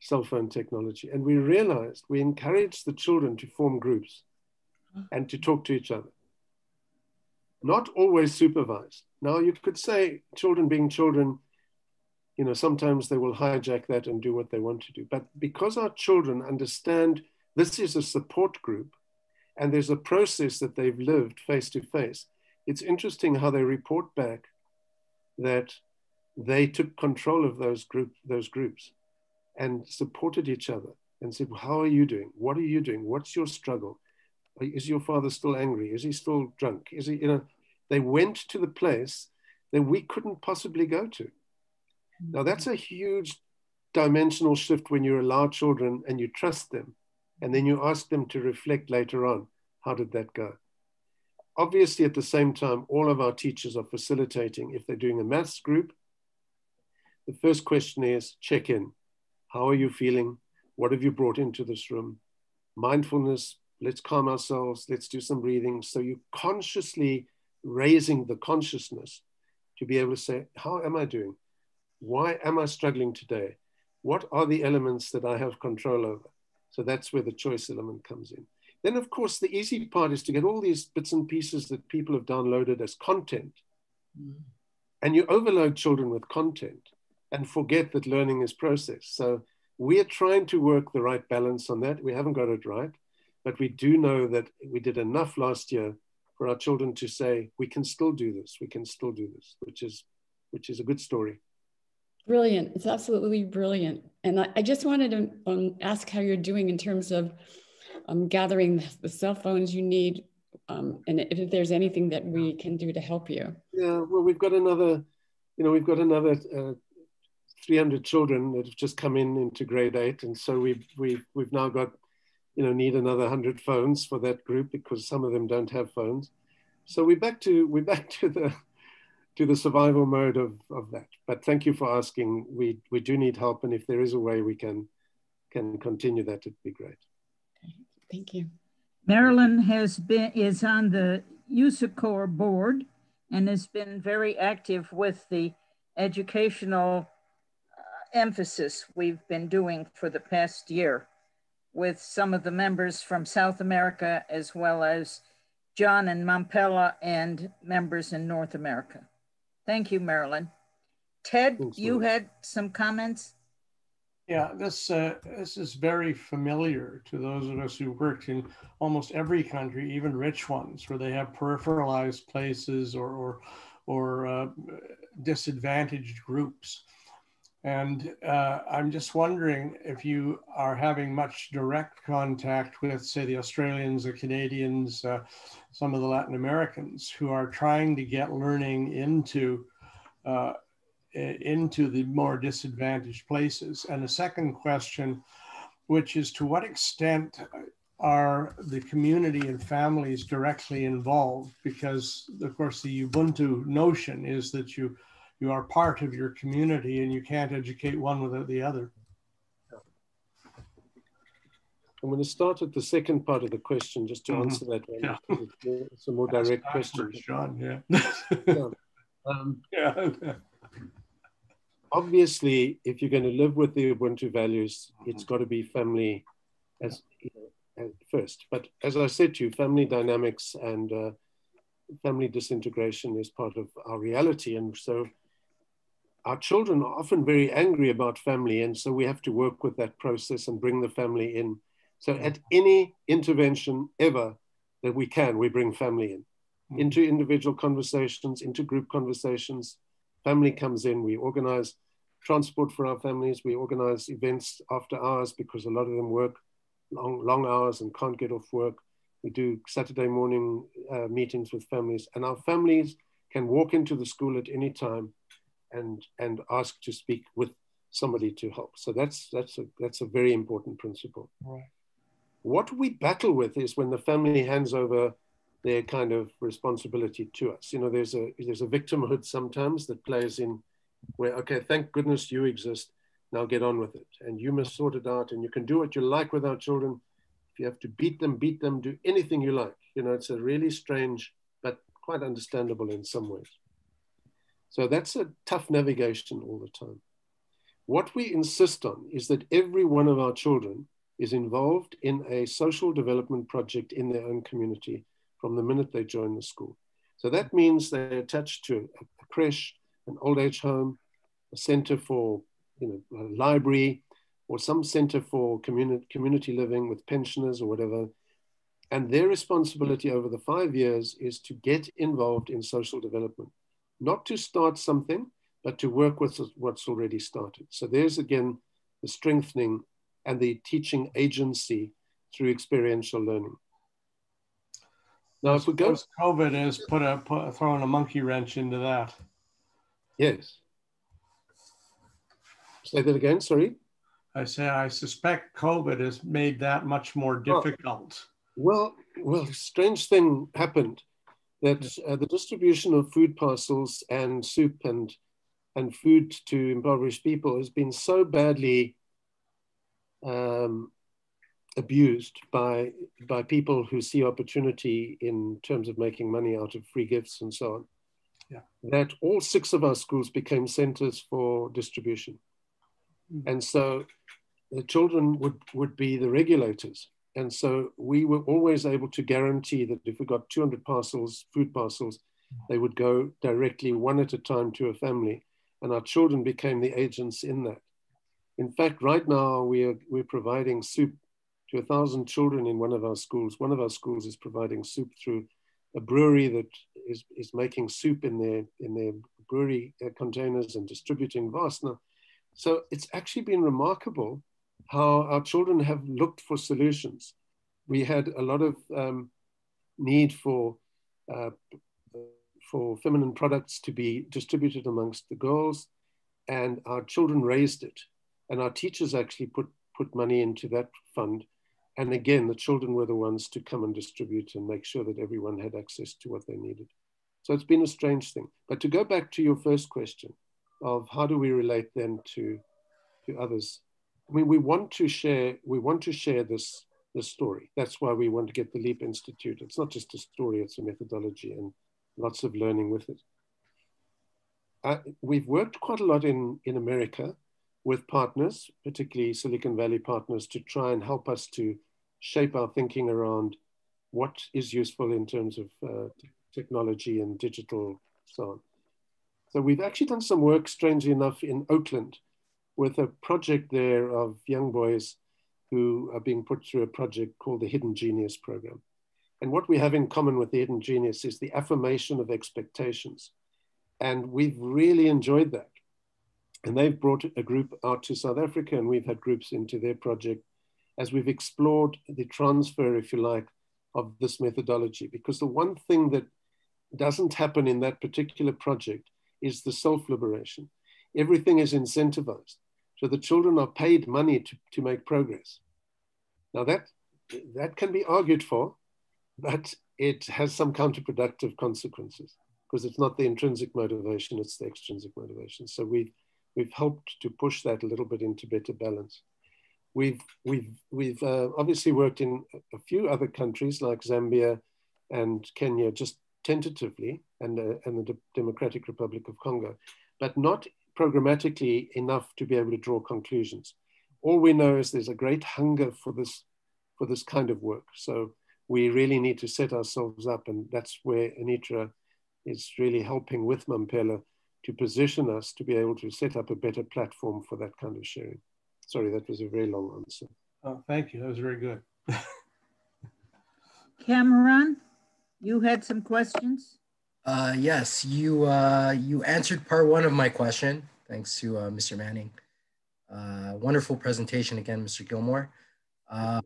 cell phone technology? And we realized we encouraged the children to form groups and to talk to each other not always supervised. Now, you could say children being children, you know, sometimes they will hijack that and do what they want to do. But because our children understand this is a support group and there's a process that they've lived face to face, it's interesting how they report back that they took control of those group those groups and supported each other and said, well, how are you doing? What are you doing? What's your struggle? Is your father still angry? Is he still drunk? Is he, you know, they went to the place that we couldn't possibly go to. Now, that's a huge dimensional shift when you allow children and you trust them, and then you ask them to reflect later on how did that go? Obviously, at the same time, all of our teachers are facilitating. If they're doing a maths group, the first question is check in. How are you feeling? What have you brought into this room? Mindfulness, let's calm ourselves, let's do some breathing. So you consciously raising the consciousness to be able to say, how am I doing? Why am I struggling today? What are the elements that I have control over? So that's where the choice element comes in. Then, of course, the easy part is to get all these bits and pieces that people have downloaded as content. Mm. And you overload children with content and forget that learning is process. So we are trying to work the right balance on that. We haven't got it right, but we do know that we did enough last year for our children to say, we can still do this, we can still do this, which is, which is a good story. Brilliant. It's absolutely brilliant. And I, I just wanted to um, ask how you're doing in terms of um, gathering the cell phones you need um, and if there's anything that we can do to help you. Yeah, well, we've got another, you know, we've got another uh, 300 children that have just come in into grade eight. And so we've, we've, we've now got you know, need another 100 phones for that group because some of them don't have phones. So we're back to, we're back to the, to the survival mode of, of that. But thank you for asking. We, we do need help. And if there is a way we can, can continue that, it'd be great. Thank you. Marilyn has been, is on the USACOR board and has been very active with the educational uh, emphasis we've been doing for the past year with some of the members from South America, as well as John and Mamphela and members in North America. Thank you, Marilyn. Ted, Thanks, you had some comments? Yeah, this uh, this is very familiar to those of us who worked in almost every country, even rich ones, where they have peripheralized places or or, or uh, disadvantaged groups. And uh, I'm just wondering if you are having much direct contact with, say, the Australians, the Canadians, uh, some of the Latin Americans who are trying to get learning into uh, into the more disadvantaged places? And the second question, which is to what extent are the community and families directly involved? Because of course the Ubuntu notion is that you you are part of your community and you can't educate one without the other. I'm going to start at the second part of the question just to mm -hmm. answer that one. Yeah. It's a more direct question. John, yeah. yeah. Um, yeah. obviously, if you're going to live with the Ubuntu values, mm -hmm. it's got to be family as, you know, as first. But as I said to you, family dynamics and uh, family disintegration is part of our reality. And so our children are often very angry about family. And so we have to work with that process and bring the family in so at any intervention ever that we can, we bring family in mm. into individual conversations, into group conversations. Family comes in, we organize transport for our families, we organize events after hours because a lot of them work long, long hours and can't get off work. We do Saturday morning uh, meetings with families, and our families can walk into the school at any time and, and ask to speak with somebody to help. So that's, that's, a, that's a very important principle. Right. What we battle with is when the family hands over their kind of responsibility to us. You know, there's a there's a victimhood sometimes that plays in where, okay, thank goodness you exist. Now get on with it. And you must sort it out and you can do what you like with our children. If you have to beat them, beat them, do anything you like. You know, it's a really strange, but quite understandable in some ways. So that's a tough navigation all the time. What we insist on is that every one of our children is involved in a social development project in their own community from the minute they join the school. So that means they're attached to a creche, an old age home, a center for, you know, a library, or some center for community, community living with pensioners or whatever. And their responsibility over the five years is to get involved in social development, not to start something, but to work with what's already started. So there's again the strengthening and the teaching agency through experiential learning. Now, if we go, COVID has put a put, thrown a monkey wrench into that. Yes. Say that again. Sorry. I say I suspect COVID has made that much more difficult. well, well, strange thing happened that uh, the distribution of food parcels and soup and and food to impoverished people has been so badly um, abused by by people who see opportunity in terms of making money out of free gifts and so on. Yeah. That all six of our schools became centers for distribution. Mm-hmm. And so the children would, would be the regulators. And so we were always able to guarantee that if we got 200 parcels, food parcels, they would go directly one at a time to a family. And our children became the agents in that. In fact, right now we are we're providing soup to a thousand children in one of our schools. One of our schools is providing soup through a brewery that is, is making soup in their in their brewery containers and distributing Wasna. So it's actually been remarkable how our children have looked for solutions. We had a lot of um, need for uh, for feminine products to be distributed amongst the girls, and our children raised it and our teachers actually put, put money into that fund. And again, the children were the ones to come and distribute and make sure that everyone had access to what they needed. So it's been a strange thing. But to go back to your first question of how do we relate then to, to others? I mean, we want to share, we want to share this, this story. That's why we want to get the LEAP Institute. It's not just a story, it's a methodology and lots of learning with it. Uh, we've worked quite a lot in, in America with partners, particularly Silicon Valley partners, to try and help us to shape our thinking around what is useful in terms of uh, technology and digital so on. So we've actually done some work, strangely enough, in Oakland with a project there of young boys who are being put through a project called the Hidden Genius Program. And what we have in common with the Hidden Genius is the affirmation of expectations. And we've really enjoyed that and they've brought a group out to South Africa, and we've had groups into their project as we've explored the transfer, if you like, of this methodology. Because the one thing that doesn't happen in that particular project is the self liberation. Everything is incentivized. So the children are paid money to, to make progress. Now that, that can be argued for, but it has some counterproductive consequences because it's not the intrinsic motivation, it's the extrinsic motivation. So we've, we've helped to push that a little bit into better balance. We've, we've, we've uh, obviously worked in a few other countries like Zambia and Kenya just tentatively, and, uh, and the D Democratic Republic of Congo, but not programmatically enough to be able to draw conclusions. All we know is there's a great hunger for this, for this kind of work. So we really need to set ourselves up, and that's where Anitra is really helping with Mamphela to position us to be able to set up a better platform for that kind of sharing. Sorry, that was a very long answer. Oh, thank you. That was very good. [LAUGHS] Cameron, you had some questions? Uh, yes, you uh, you answered part one of my question. Thanks to uh, Mr. Manning. Uh, wonderful presentation again, Mr. Gilmore. Uh,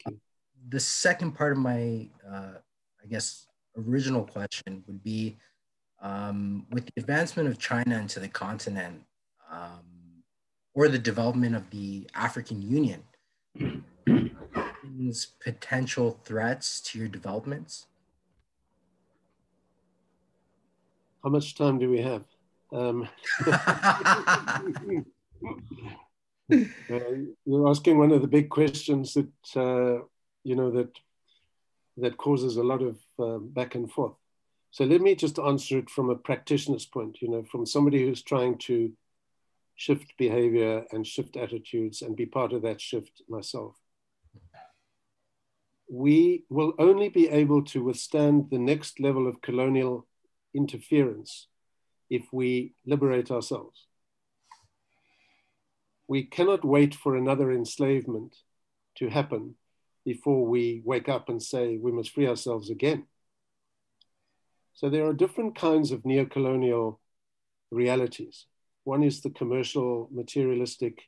the second part of my, uh, I guess, original question would be, um, with the advancement of China into the continent, um, or the development of the African Union, [CLEARS THROAT] potential threats to your developments? How much time do we have? Um, [LAUGHS] [LAUGHS] uh, you're asking one of the big questions that uh, you know that that causes a lot of uh, back and forth. So let me just answer it from a practitioner's point. You know, from somebody who's trying to shift behavior and shift attitudes and be part of that shift myself. We will only be able to withstand the next level of colonial interference if we liberate ourselves. We cannot wait for another enslavement to happen before we wake up and say we must free ourselves again. So there are different kinds of neo-colonial realities. One is the commercial, materialistic,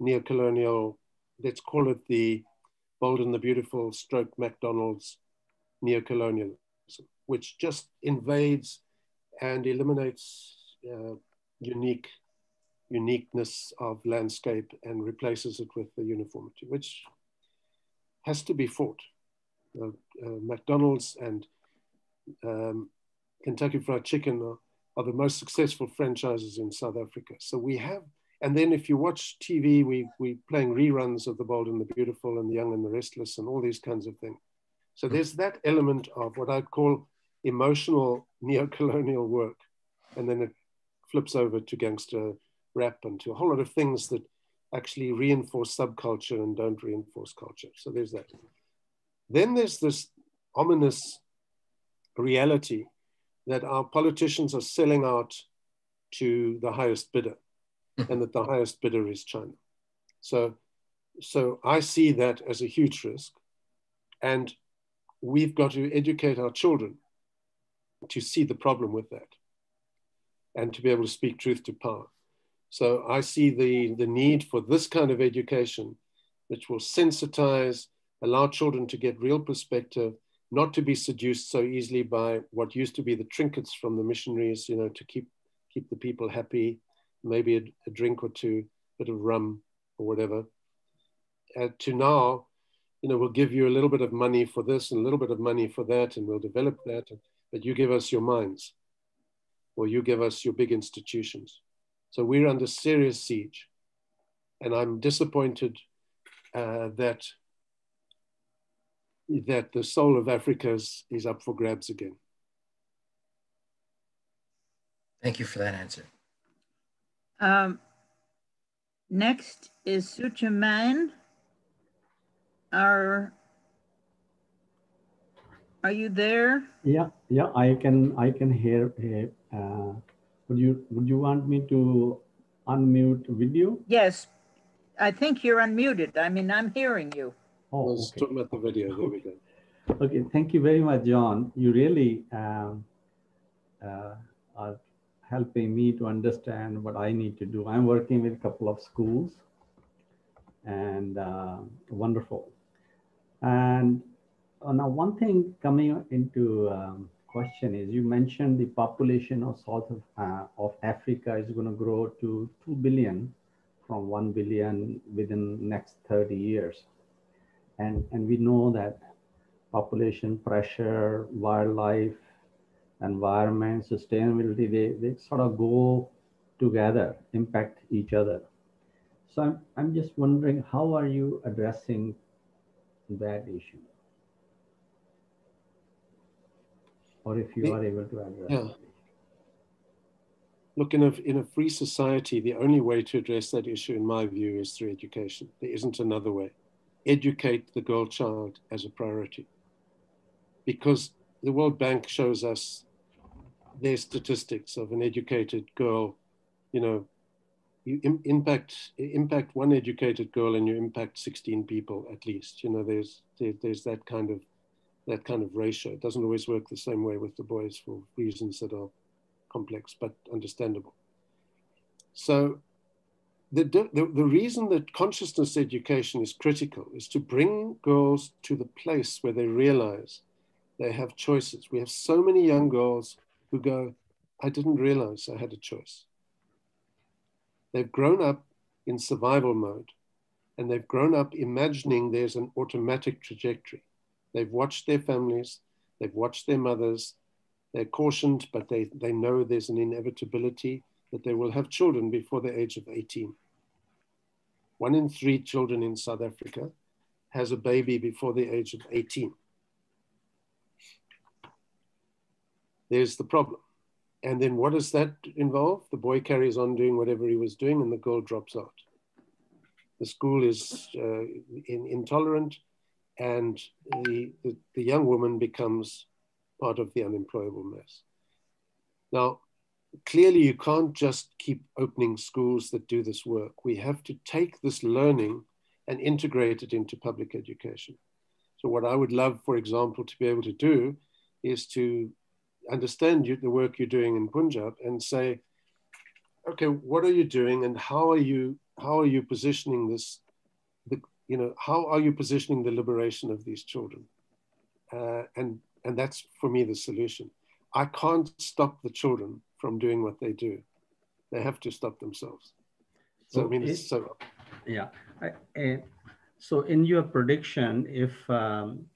neo-colonial, let's call it the bold and the beautiful stroke McDonald's neo-colonialism which just invades and eliminates uh, unique uniqueness of landscape and replaces it with the uniformity, which has to be fought. Uh, uh, McDonald's and um, Kentucky Fried Chicken are, are, the most successful franchises in South Africa. So we have, and then if you watch TV, we we're playing reruns of The Bold and the Beautiful and The Young and the Restless and all these kinds of things. So there's that element of what I'd call emotional neo-colonial work, and then it flips over to gangster rap and to a whole lot of things that actually reinforce subculture and don't reinforce culture. So there's that. Then there's this ominous reality that our politicians are selling out to the highest bidder, hmm. and that the highest bidder is China. So, so I see that as a huge risk, and we've got to educate our children to see the problem with that and to be able to speak truth to power. So I see the, the need for this kind of education, which will sensitize, allow children to get real perspective, not to be seduced so easily by what used to be the trinkets from the missionaries, you know, to keep, keep the people happy, maybe a, a drink or two, a bit of rum or whatever. Uh, to now, you know, we'll give you a little bit of money for this and a little bit of money for that, and we'll develop that that you give us your minds or you give us your big institutions. So we're under serious siege. And I'm disappointed uh, that, that the soul of Africa is, is up for grabs again. Thank you for that answer. Um, next is Suchaman, our are you there? Yeah, yeah, I can, I can hear. Uh, would you, would you want me to unmute video? Yes, I think you're unmuted. I mean, I'm hearing you. Oh, Let's okay. talk about the video. There we go. Okay, thank you very much, John. You really um, uh, are helping me to understand what I need to do. I'm working with a couple of schools and uh, wonderful. And uh, now one thing coming into um, question is, you mentioned the population of South of, uh, of Africa is going to grow to 2 billion from 1 billion within next 30 years. And, and we know that population pressure, wildlife, environment, sustainability, they, they sort of go together, impact each other. So I'm, I'm just wondering, how are you addressing that issue? Or if you are able to address yeah. Look, in a, in a free society, the only way to address that issue, in my view, is through education. There isn't another way. Educate the girl child as a priority. Because the World Bank shows us their statistics of an educated girl, you know, you Im impact impact one educated girl and you impact 16 people at least. You know, there's there, there's that kind of that kind of ratio. It doesn't always work the same way with the boys for reasons that are complex but understandable. So the, the, the reason that consciousness education is critical is to bring girls to the place where they realize they have choices. We have so many young girls who go, I didn't realize I had a choice. They've grown up in survival mode and they've grown up imagining there's an automatic trajectory. They've watched their families, they've watched their mothers, they're cautioned, but they, they know there's an inevitability that they will have children before the age of 18. One in three children in South Africa has a baby before the age of 18. There's the problem. And then what does that involve? The boy carries on doing whatever he was doing and the girl drops out. The school is uh, in, intolerant and the, the, the young woman becomes part of the unemployable mass. Now, clearly you can't just keep opening schools that do this work. We have to take this learning and integrate it into public education. So what I would love, for example, to be able to do is to understand you, the work you're doing in Punjab and say, okay, what are you doing and how are you, how are you positioning this, the, you know, how are you positioning the liberation of these children? Uh, and and that's for me the solution. I can't stop the children from doing what they do. They have to stop themselves. So, so I mean, it, so. Yeah. I, so in your prediction, if um,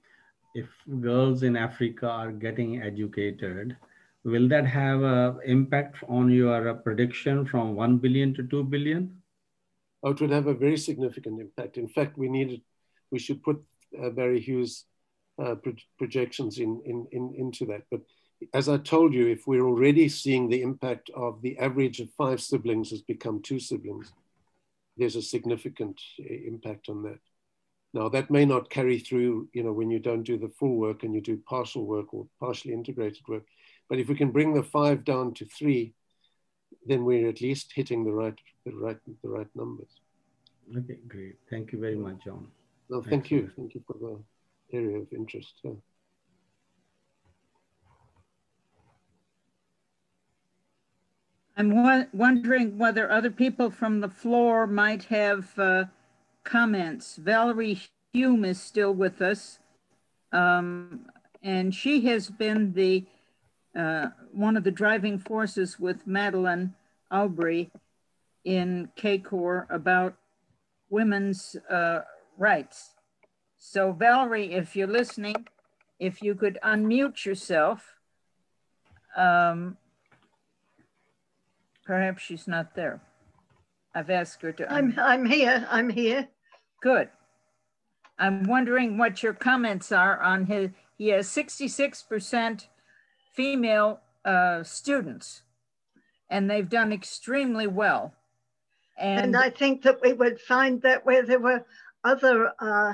if girls in Africa are getting educated, will that have an impact on your prediction from 1 billion to 2 billion? Oh, it would have a very significant impact. In fact, we needed, we should put uh, Barry Hughes uh, pro projections in, in, in, into that. But as I told you, if we're already seeing the impact of the average of five siblings has become two siblings, there's a significant uh, impact on that. Now that may not carry through, you know, when you don't do the full work and you do partial work or partially integrated work. But if we can bring the five down to three, then we're at least hitting the right, the right, the right numbers. Okay, great. Thank you very much, John. No, thank Excellent. you. Thank you for the area of interest. Yeah. I'm wondering whether other people from the floor might have uh, comments. Valerie Hume is still with us, um, and she has been the uh, one of the driving forces with Madeline Aubry in CACOR about women's uh, rights. So Valerie, if you're listening, if you could unmute yourself. Um, perhaps she's not there. I've asked her to. I'm, I'm here, I'm here. Good. I'm wondering what your comments are on his, he has 66% female uh, students and they've done extremely well. And, and, I think that we would find that where there were other uh,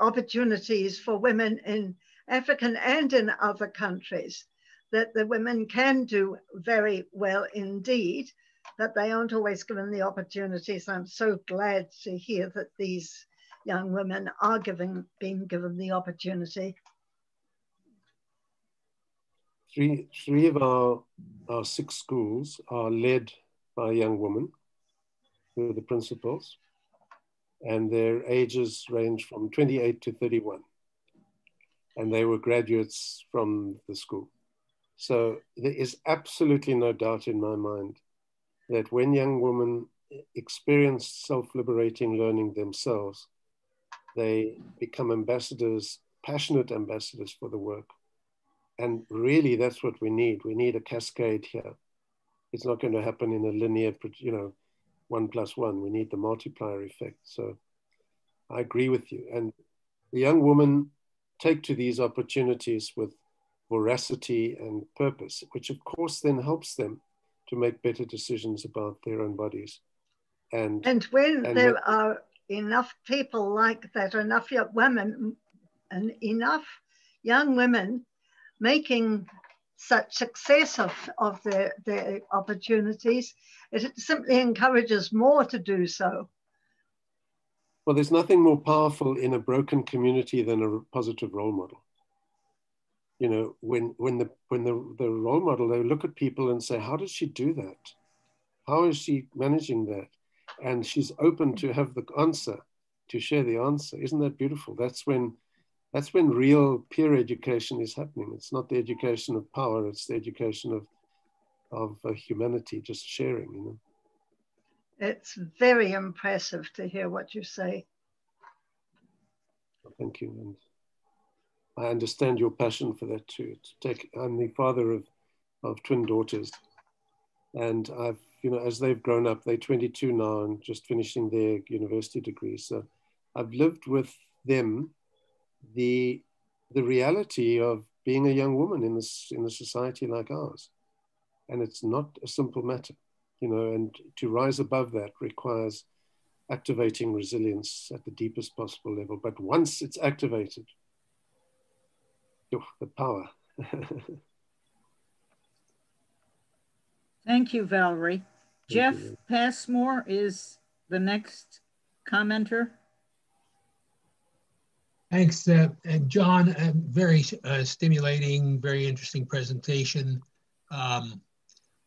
opportunities for women in African and in other countries, that the women can do very well indeed, that they aren't always given the opportunities. I'm so glad to hear that these young women are given, being given the opportunity. Three, three of our, our six schools are led by young women the principals and their ages range from 28 to 31. And they were graduates from the school. So there is absolutely no doubt in my mind that when young women experience self-liberating learning themselves, they become ambassadors, passionate ambassadors for the work. And really that's what we need. We need a cascade here. It's not going to happen in a linear, you know, one plus one. We need the multiplier effect. So I agree with you. And the young women take to these opportunities with voracity and purpose, which of course then helps them to make better decisions about their own bodies. And, and when and there are enough people like that, enough young women and enough young women making such success of, of their, their opportunities, it simply encourages more to do so. Well, there's nothing more powerful in a broken community than a positive role model. You know, when when the when the, the role model, they look at people and say, How does she do that? How is she managing that? And she's open to have the answer, to share the answer. Isn't that beautiful? That's when that's when real peer education is happening. It's not the education of power, it's the education of of uh, humanity, just sharing, you know. It's very impressive to hear what you say. Thank you. And I understand your passion for that too. To take, I'm the father of, of twin daughters. And I've, you know, as they've grown up, they're 22 now and just finishing their university degree. So I've lived with them the, the reality of being a young woman in this in a society like ours. And it's not a simple matter you know, and to rise above that requires activating resilience at the deepest possible level. But once it's activated, oh, the power. [LAUGHS] Thank you, Valerie. Thank Jeff you. Passmore is the next commenter. Thanks, uh, John. Uh, very uh, stimulating, very interesting presentation. Um,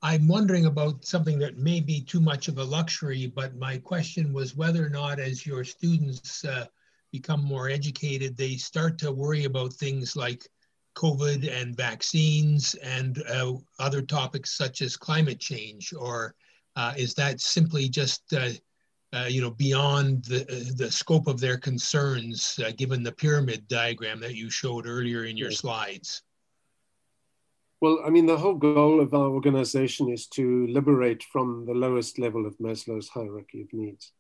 I'm wondering about something that may be too much of a luxury, but my question was whether or not as your students uh, become more educated, they start to worry about things like COVID and vaccines and uh, other topics such as climate change, or uh, is that simply just uh, uh, you know beyond the the scope of their concerns, uh, given the pyramid diagram that you showed earlier in your slides? Well, I mean, the whole goal of our organization is to liberate from the lowest level of Maslow's hierarchy of needs.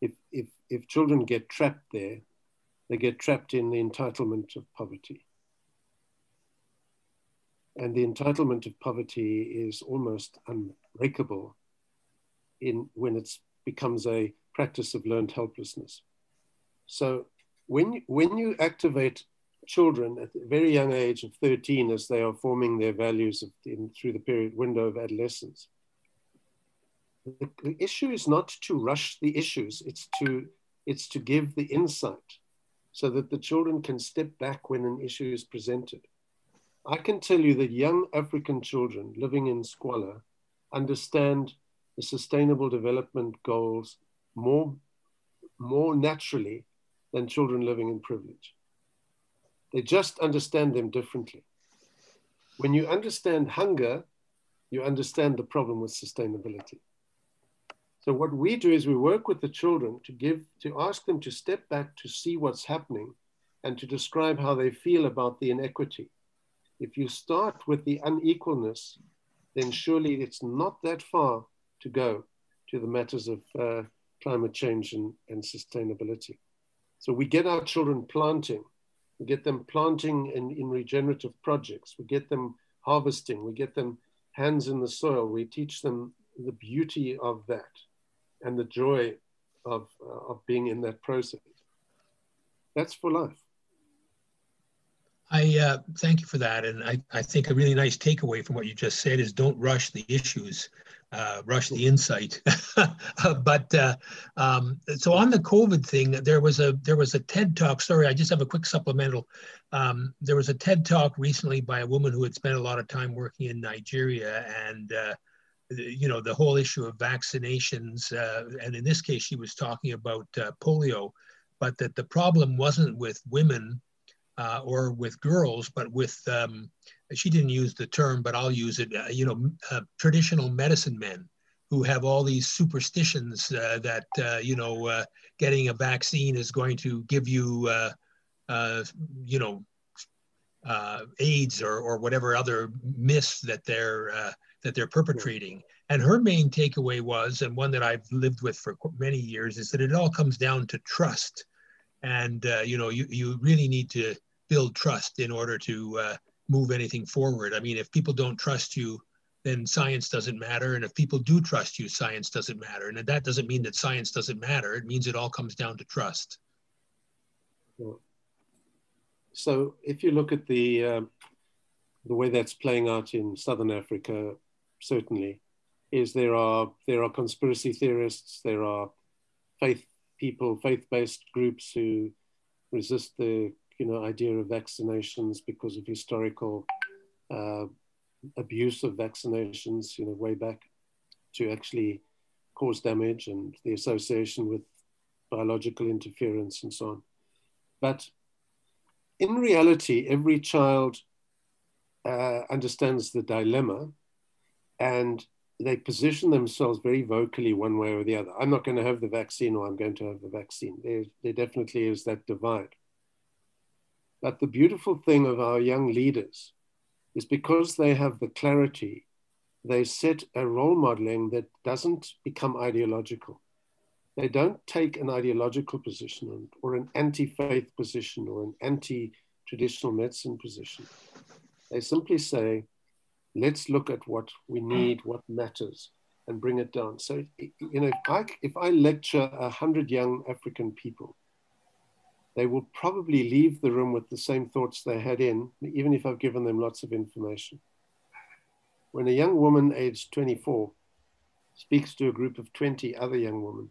If, if, if children get trapped there, they get trapped in the entitlement of poverty. And the entitlement of poverty is almost unbreakable in, when it becomes a practice of learned helplessness. So when, when you activate children at a very young age of 13 as they are forming their values of, in, through the period window of adolescence. The, the issue is not to rush the issues, it's to, it's to give the insight so that the children can step back when an issue is presented. I can tell you that young African children living in squalor understand the sustainable development goals more, more naturally than children living in privilege. They just understand them differently. When you understand hunger, you understand the problem with sustainability. So what we do is we work with the children to give, to ask them to step back to see what's happening and to describe how they feel about the inequity. If you start with the unequalness, then surely it's not that far to go to the matters of uh, climate change and, and sustainability. So we get our children planting we get them planting in, in regenerative projects. We get them harvesting. We get them hands in the soil. We teach them the beauty of that and the joy of, uh, of being in that process. That's for life. I uh, thank you for that. And I, I think a really nice takeaway from what you just said is don't rush the issues uh, rush the insight. [LAUGHS] but uh, um, so on the COVID thing, there was a there was a TED talk. Sorry, I just have a quick supplemental. Um, there was a TED talk recently by a woman who had spent a lot of time working in Nigeria, and uh, you know the whole issue of vaccinations. Uh, and in this case, she was talking about uh, polio, but that the problem wasn't with women uh, or with girls, but with um, she didn't use the term, but I'll use it, uh, you know, uh, traditional medicine men who have all these superstitions uh, that, uh, you know, uh, getting a vaccine is going to give you, uh, you know, AIDS or, or whatever other myths that they're, that they're perpetrating. And her main takeaway was, and one that I've lived with for many years, is that it all comes down to trust. And, you know, you, you really need to build trust in order to move anything forward. I mean, if people don't trust you, then science doesn't matter. And if people do trust you, science doesn't matter. And that doesn't mean that science doesn't matter. It means it all comes down to trust. So if you look at the um, the way that's playing out in Southern Africa, certainly, is there are there are conspiracy theorists, there are faith people, faith-based groups who resist the you know, idea of vaccinations because of historical uh, abuse of vaccinations, you know, way back to actually cause damage and the association with biological interference and so on. But in reality, every child uh, understands the dilemma and they position themselves very vocally one way or the other. I'm not going to have the vaccine or I'm going to have the vaccine. There, there definitely is that divide. But the beautiful thing of our young leaders is because they have the clarity, they set a role modeling that doesn't become ideological. They don't take an ideological position or an anti faith position or an anti traditional medicine position. They simply say, let's look at what we hmm. need, what matters, and bring it down. So, you know, if I, if I lecture 100 young African people, they will probably leave the room with the same thoughts they had in, even if I've given them lots of information. When a young woman aged 24 speaks to a group of 20 other young women,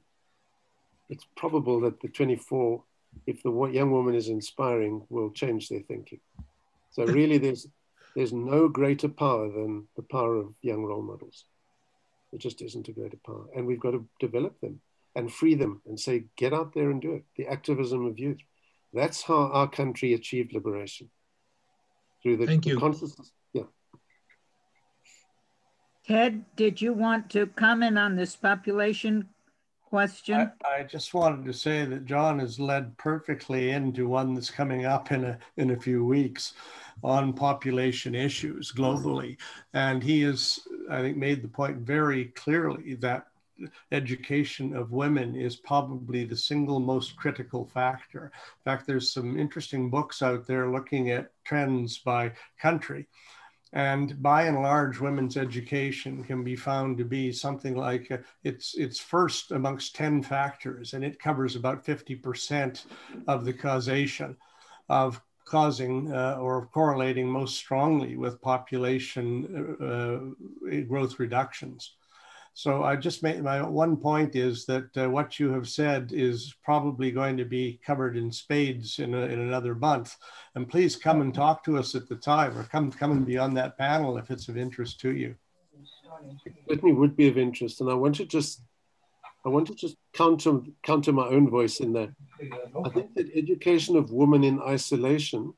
it's probable that the 24, if the young woman is inspiring, will change their thinking. So really there's, there's no greater power than the power of young role models. It just isn't a greater power. And we've got to develop them and free them and say, get out there and do it. The activism of youth. That's how our country achieved liberation. Through the, Thank you. consciousness. Yeah. Ted, did you want to comment on this population question? I, I, just wanted to say that John has led perfectly into one that's coming up in a in a few weeks on population issues globally, and he has I think made the point very clearly that education of women is probably the single most critical factor. In fact, there's some interesting books out there looking at trends by country. And by and large, women's education can be found to be something like uh, it's, it's first amongst 10 factors, and it covers about 50% of the causation of causing uh, or correlating most strongly with population uh, uh growth reductions. So I just made my one point is that uh, what you have said is probably going to be covered in spades in, a, in another month. And please come and talk to us at the time or come, come and be on that panel if it's of interest to you. It certainly would be of interest. And I want to just I want to just counter, counter my own voice in there. I think that education of women in isolation,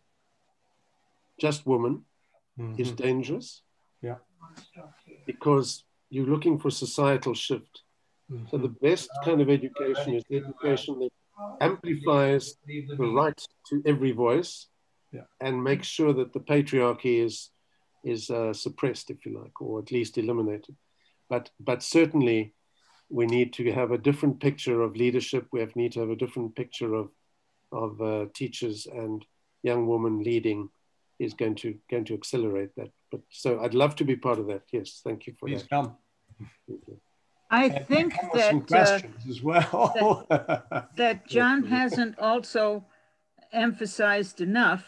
just women, mm -hmm. is dangerous. Yeah. Because you're looking for societal shift. Mm-hmm. So the best kind of education is the education that amplifies the right to every voice yeah. and makes sure that the patriarchy is is uh, suppressed, if you like, or at least eliminated. But but certainly we need to have a different picture of leadership. We have need to have a different picture of of uh, teachers and young women leading is going to going to accelerate that. But so I'd love to be part of that. Yes, thank you for Please that. come. I think that uh, as well. that, that [LAUGHS] John hasn't also emphasized enough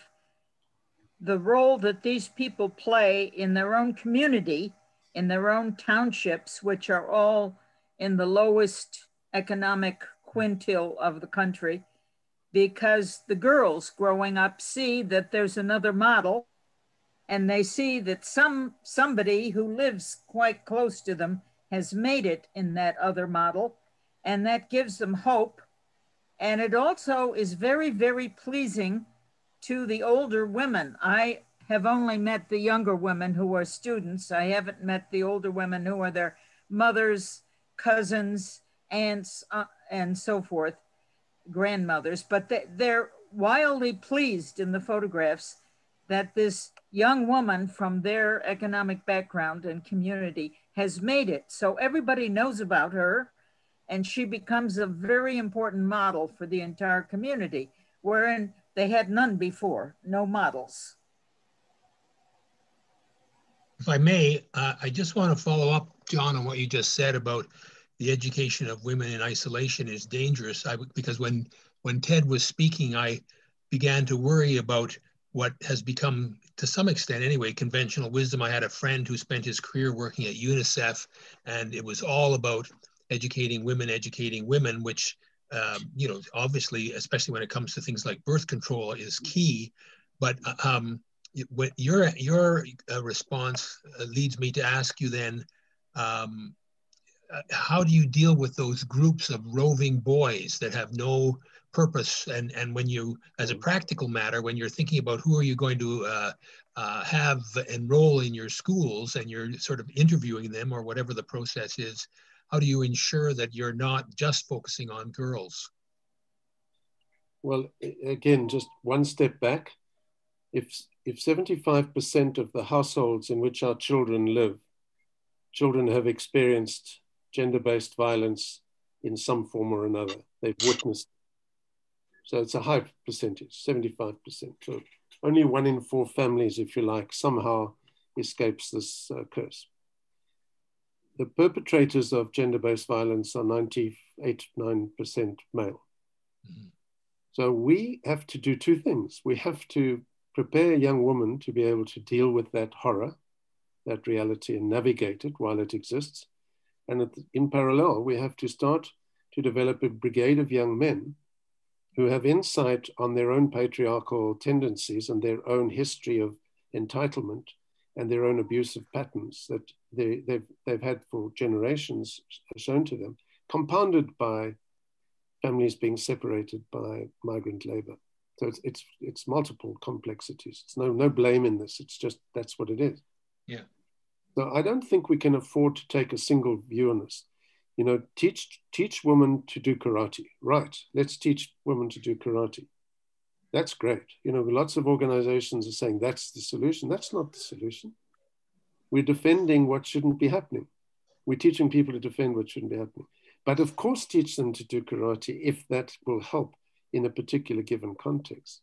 the role that these people play in their own community, in their own townships, which are all in the lowest economic quintile of the country, because the girls growing up see that there's another model and they see that some somebody who lives quite close to them has made it in that other model and that gives them hope. And it also is very very pleasing to the older women. I have only met the younger women who are students. I haven't met the older women who are their mothers, cousins, aunts, uh, and so forth, grandmothers. But they, they're wildly pleased in the photographs that this young woman from their economic background and community has made it. So everybody knows about her and she becomes a very important model for the entire community, wherein they had none before, no models. If I may, uh, I just want to follow up, John, on what you just said about the education of women in isolation is dangerous. I, because when when Ted was speaking, I began to worry about what has become, to some extent anyway, conventional wisdom. I had a friend who spent his career working at UNICEF, and it was all about educating women, educating women, which, um, you know, obviously, especially when it comes to things like birth control, is key. But uh, um, what your your uh, response uh, leads me to ask you then. Um, uh, how do you deal with those groups of roving boys that have no purpose and and when you as a practical matter when you're thinking about who are you going to uh, uh, have enroll in your schools and you're sort of interviewing them or whatever the process is how do you ensure that you're not just focusing on girls well again just one step back if if 75% of the households in which our children live children have experienced gender-based violence in some form or another they've witnessed so it's a high percentage, 75%. So only one in four families, if you like, somehow escapes this uh, curse. The perpetrators of gender-based violence are 98, 9% male. Mm-hmm. So we have to do two things. We have to prepare a young woman to be able to deal with that horror, that reality, and navigate it while it exists. And in parallel, we have to start to develop a brigade of young men who have insight on their own patriarchal tendencies and their own history of entitlement and their own abusive patterns that they, they've, they've had for generations uh, shown to them, compounded by families being separated by migrant labor. So it's, it's, it's multiple complexities. It's no, no blame in this. It's just that's what it is. Yeah. So I don't think we can afford to take a single view on this you know, teach teach women to do karate. Right. Let's teach women to do karate. That's great. You know, lots of organizations are saying that's the solution. That's not the solution. We're defending what shouldn't be happening. We're teaching people to defend what shouldn't be happening. But of course, teach them to do karate if that will help in a particular given context.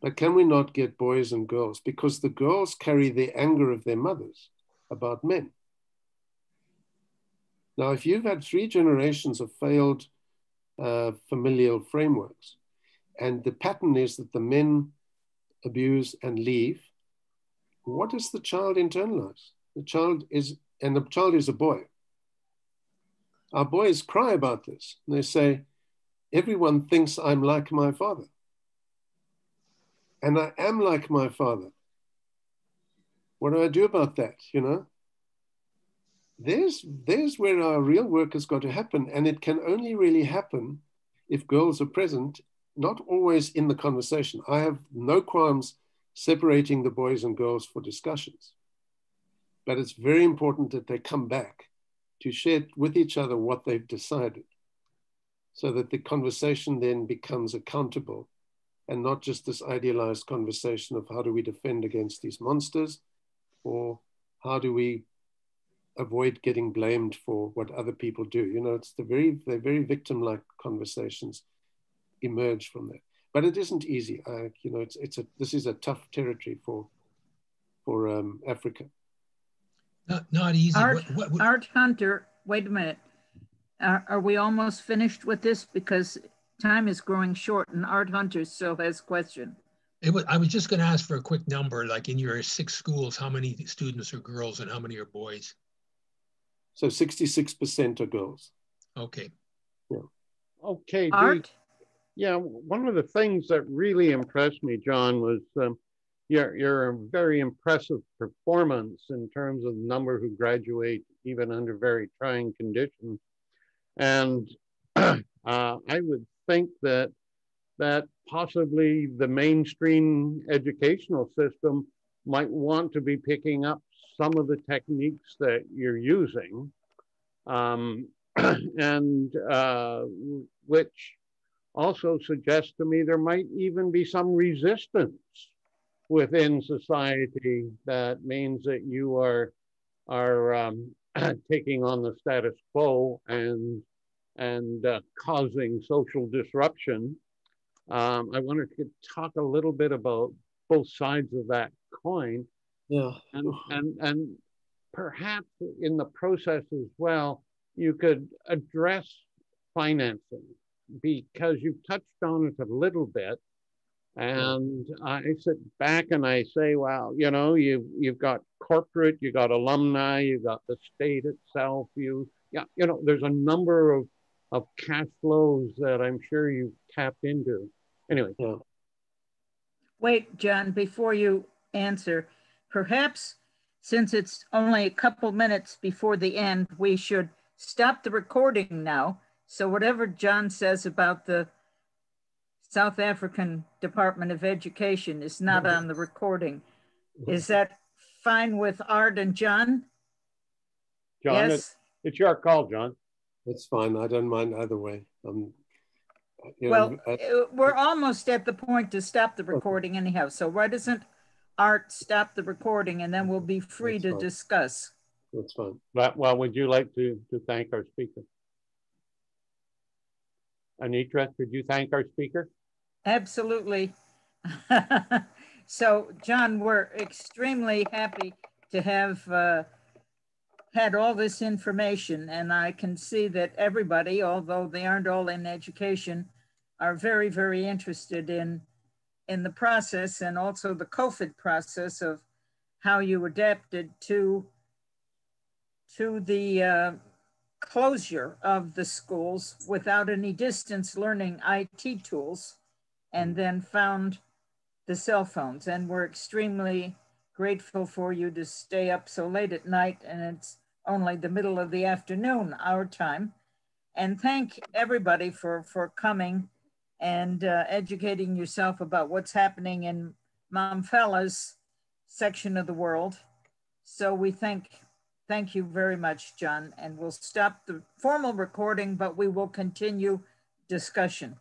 But can we not get boys and girls? Because the girls carry the anger of their mothers about men. Now, if you've had three generations of failed uh, familial frameworks, and the pattern is that the men abuse and leave, what does the child internalize? The child is, and the child is a boy. Our boys cry about this. And they say, everyone thinks I'm like my father. And I am like my father. What do I do about that? You know? there's there's where our real work has got to happen and it can only really happen if girls are present not always in the conversation i have no qualms separating the boys and girls for discussions but it's very important that they come back to share with each other what they've decided so that the conversation then becomes accountable and not just this idealized conversation of how do we defend against these monsters or how do we avoid getting blamed for what other people do. You know, it's the very, they're very victim-like conversations emerge from that. But it isn't easy. Uh, you know, it's, it's a, this is a tough territory for, for um, Africa. Not, not easy. Art, what, what, Art Hunter, wait a minute. Are, are we almost finished with this? Because time is growing short and Art Hunter still has question. It was, I was just going to ask for a quick number, like in your six schools, how many students are girls and how many are boys? So 66% are girls. Okay. Yeah. Okay. Art? yeah, one of the things that really impressed me, John, was um, your, your very impressive performance in terms of the number who graduate even under very trying conditions. And [CLEARS THROAT] uh, I would think that that possibly the mainstream educational system might want to be picking up some of the techniques that you're using, um, [CLEARS THROAT] and uh, which also suggests to me there might even be some resistance within society that means that you are are um, [CLEARS THROAT] taking on the status quo and and uh, causing social disruption. Um, I wanted to talk a little bit about both sides of that coin. Yeah. And, and, and perhaps in the process as well, you could address financing because you've touched on it a little bit. And I sit back and I say, well, you know, you've, you've got corporate, you've got alumni, you've got the state itself, you, yeah, you know, there's a number of, of cash flows that I'm sure you've tapped into. Anyway. Yeah. Wait, John, before you answer, perhaps since it's only a couple minutes before the end, we should stop the recording now. So whatever John says about the South African Department of Education is not on the recording. Is that fine with Art and John? John, yes. it's, it's your call, John. It's fine. I don't mind either way. Um, you know, well, I, we're almost at the point to stop the recording anyhow. So why doesn't Art stop the recording and then we'll be free to fine. discuss. That's fine. Well, would you like to, to thank our speaker? Anitra, could you thank our speaker? Absolutely. [LAUGHS] so, John, we're extremely happy to have uh, had all this information, and I can see that everybody, although they aren't all in education, are very, very interested in in the process and also the COVID process of how you adapted to to the uh, closure of the schools without any distance learning IT tools and then found the cell phones. And we're extremely grateful for you to stay up so late at night. And it's only the middle of the afternoon, our time. And thank everybody for, for coming and uh, educating yourself about what's happening in Mamphela's section of the world. So we thank thank you very much, John. And we'll stop the formal recording, but we will continue discussion.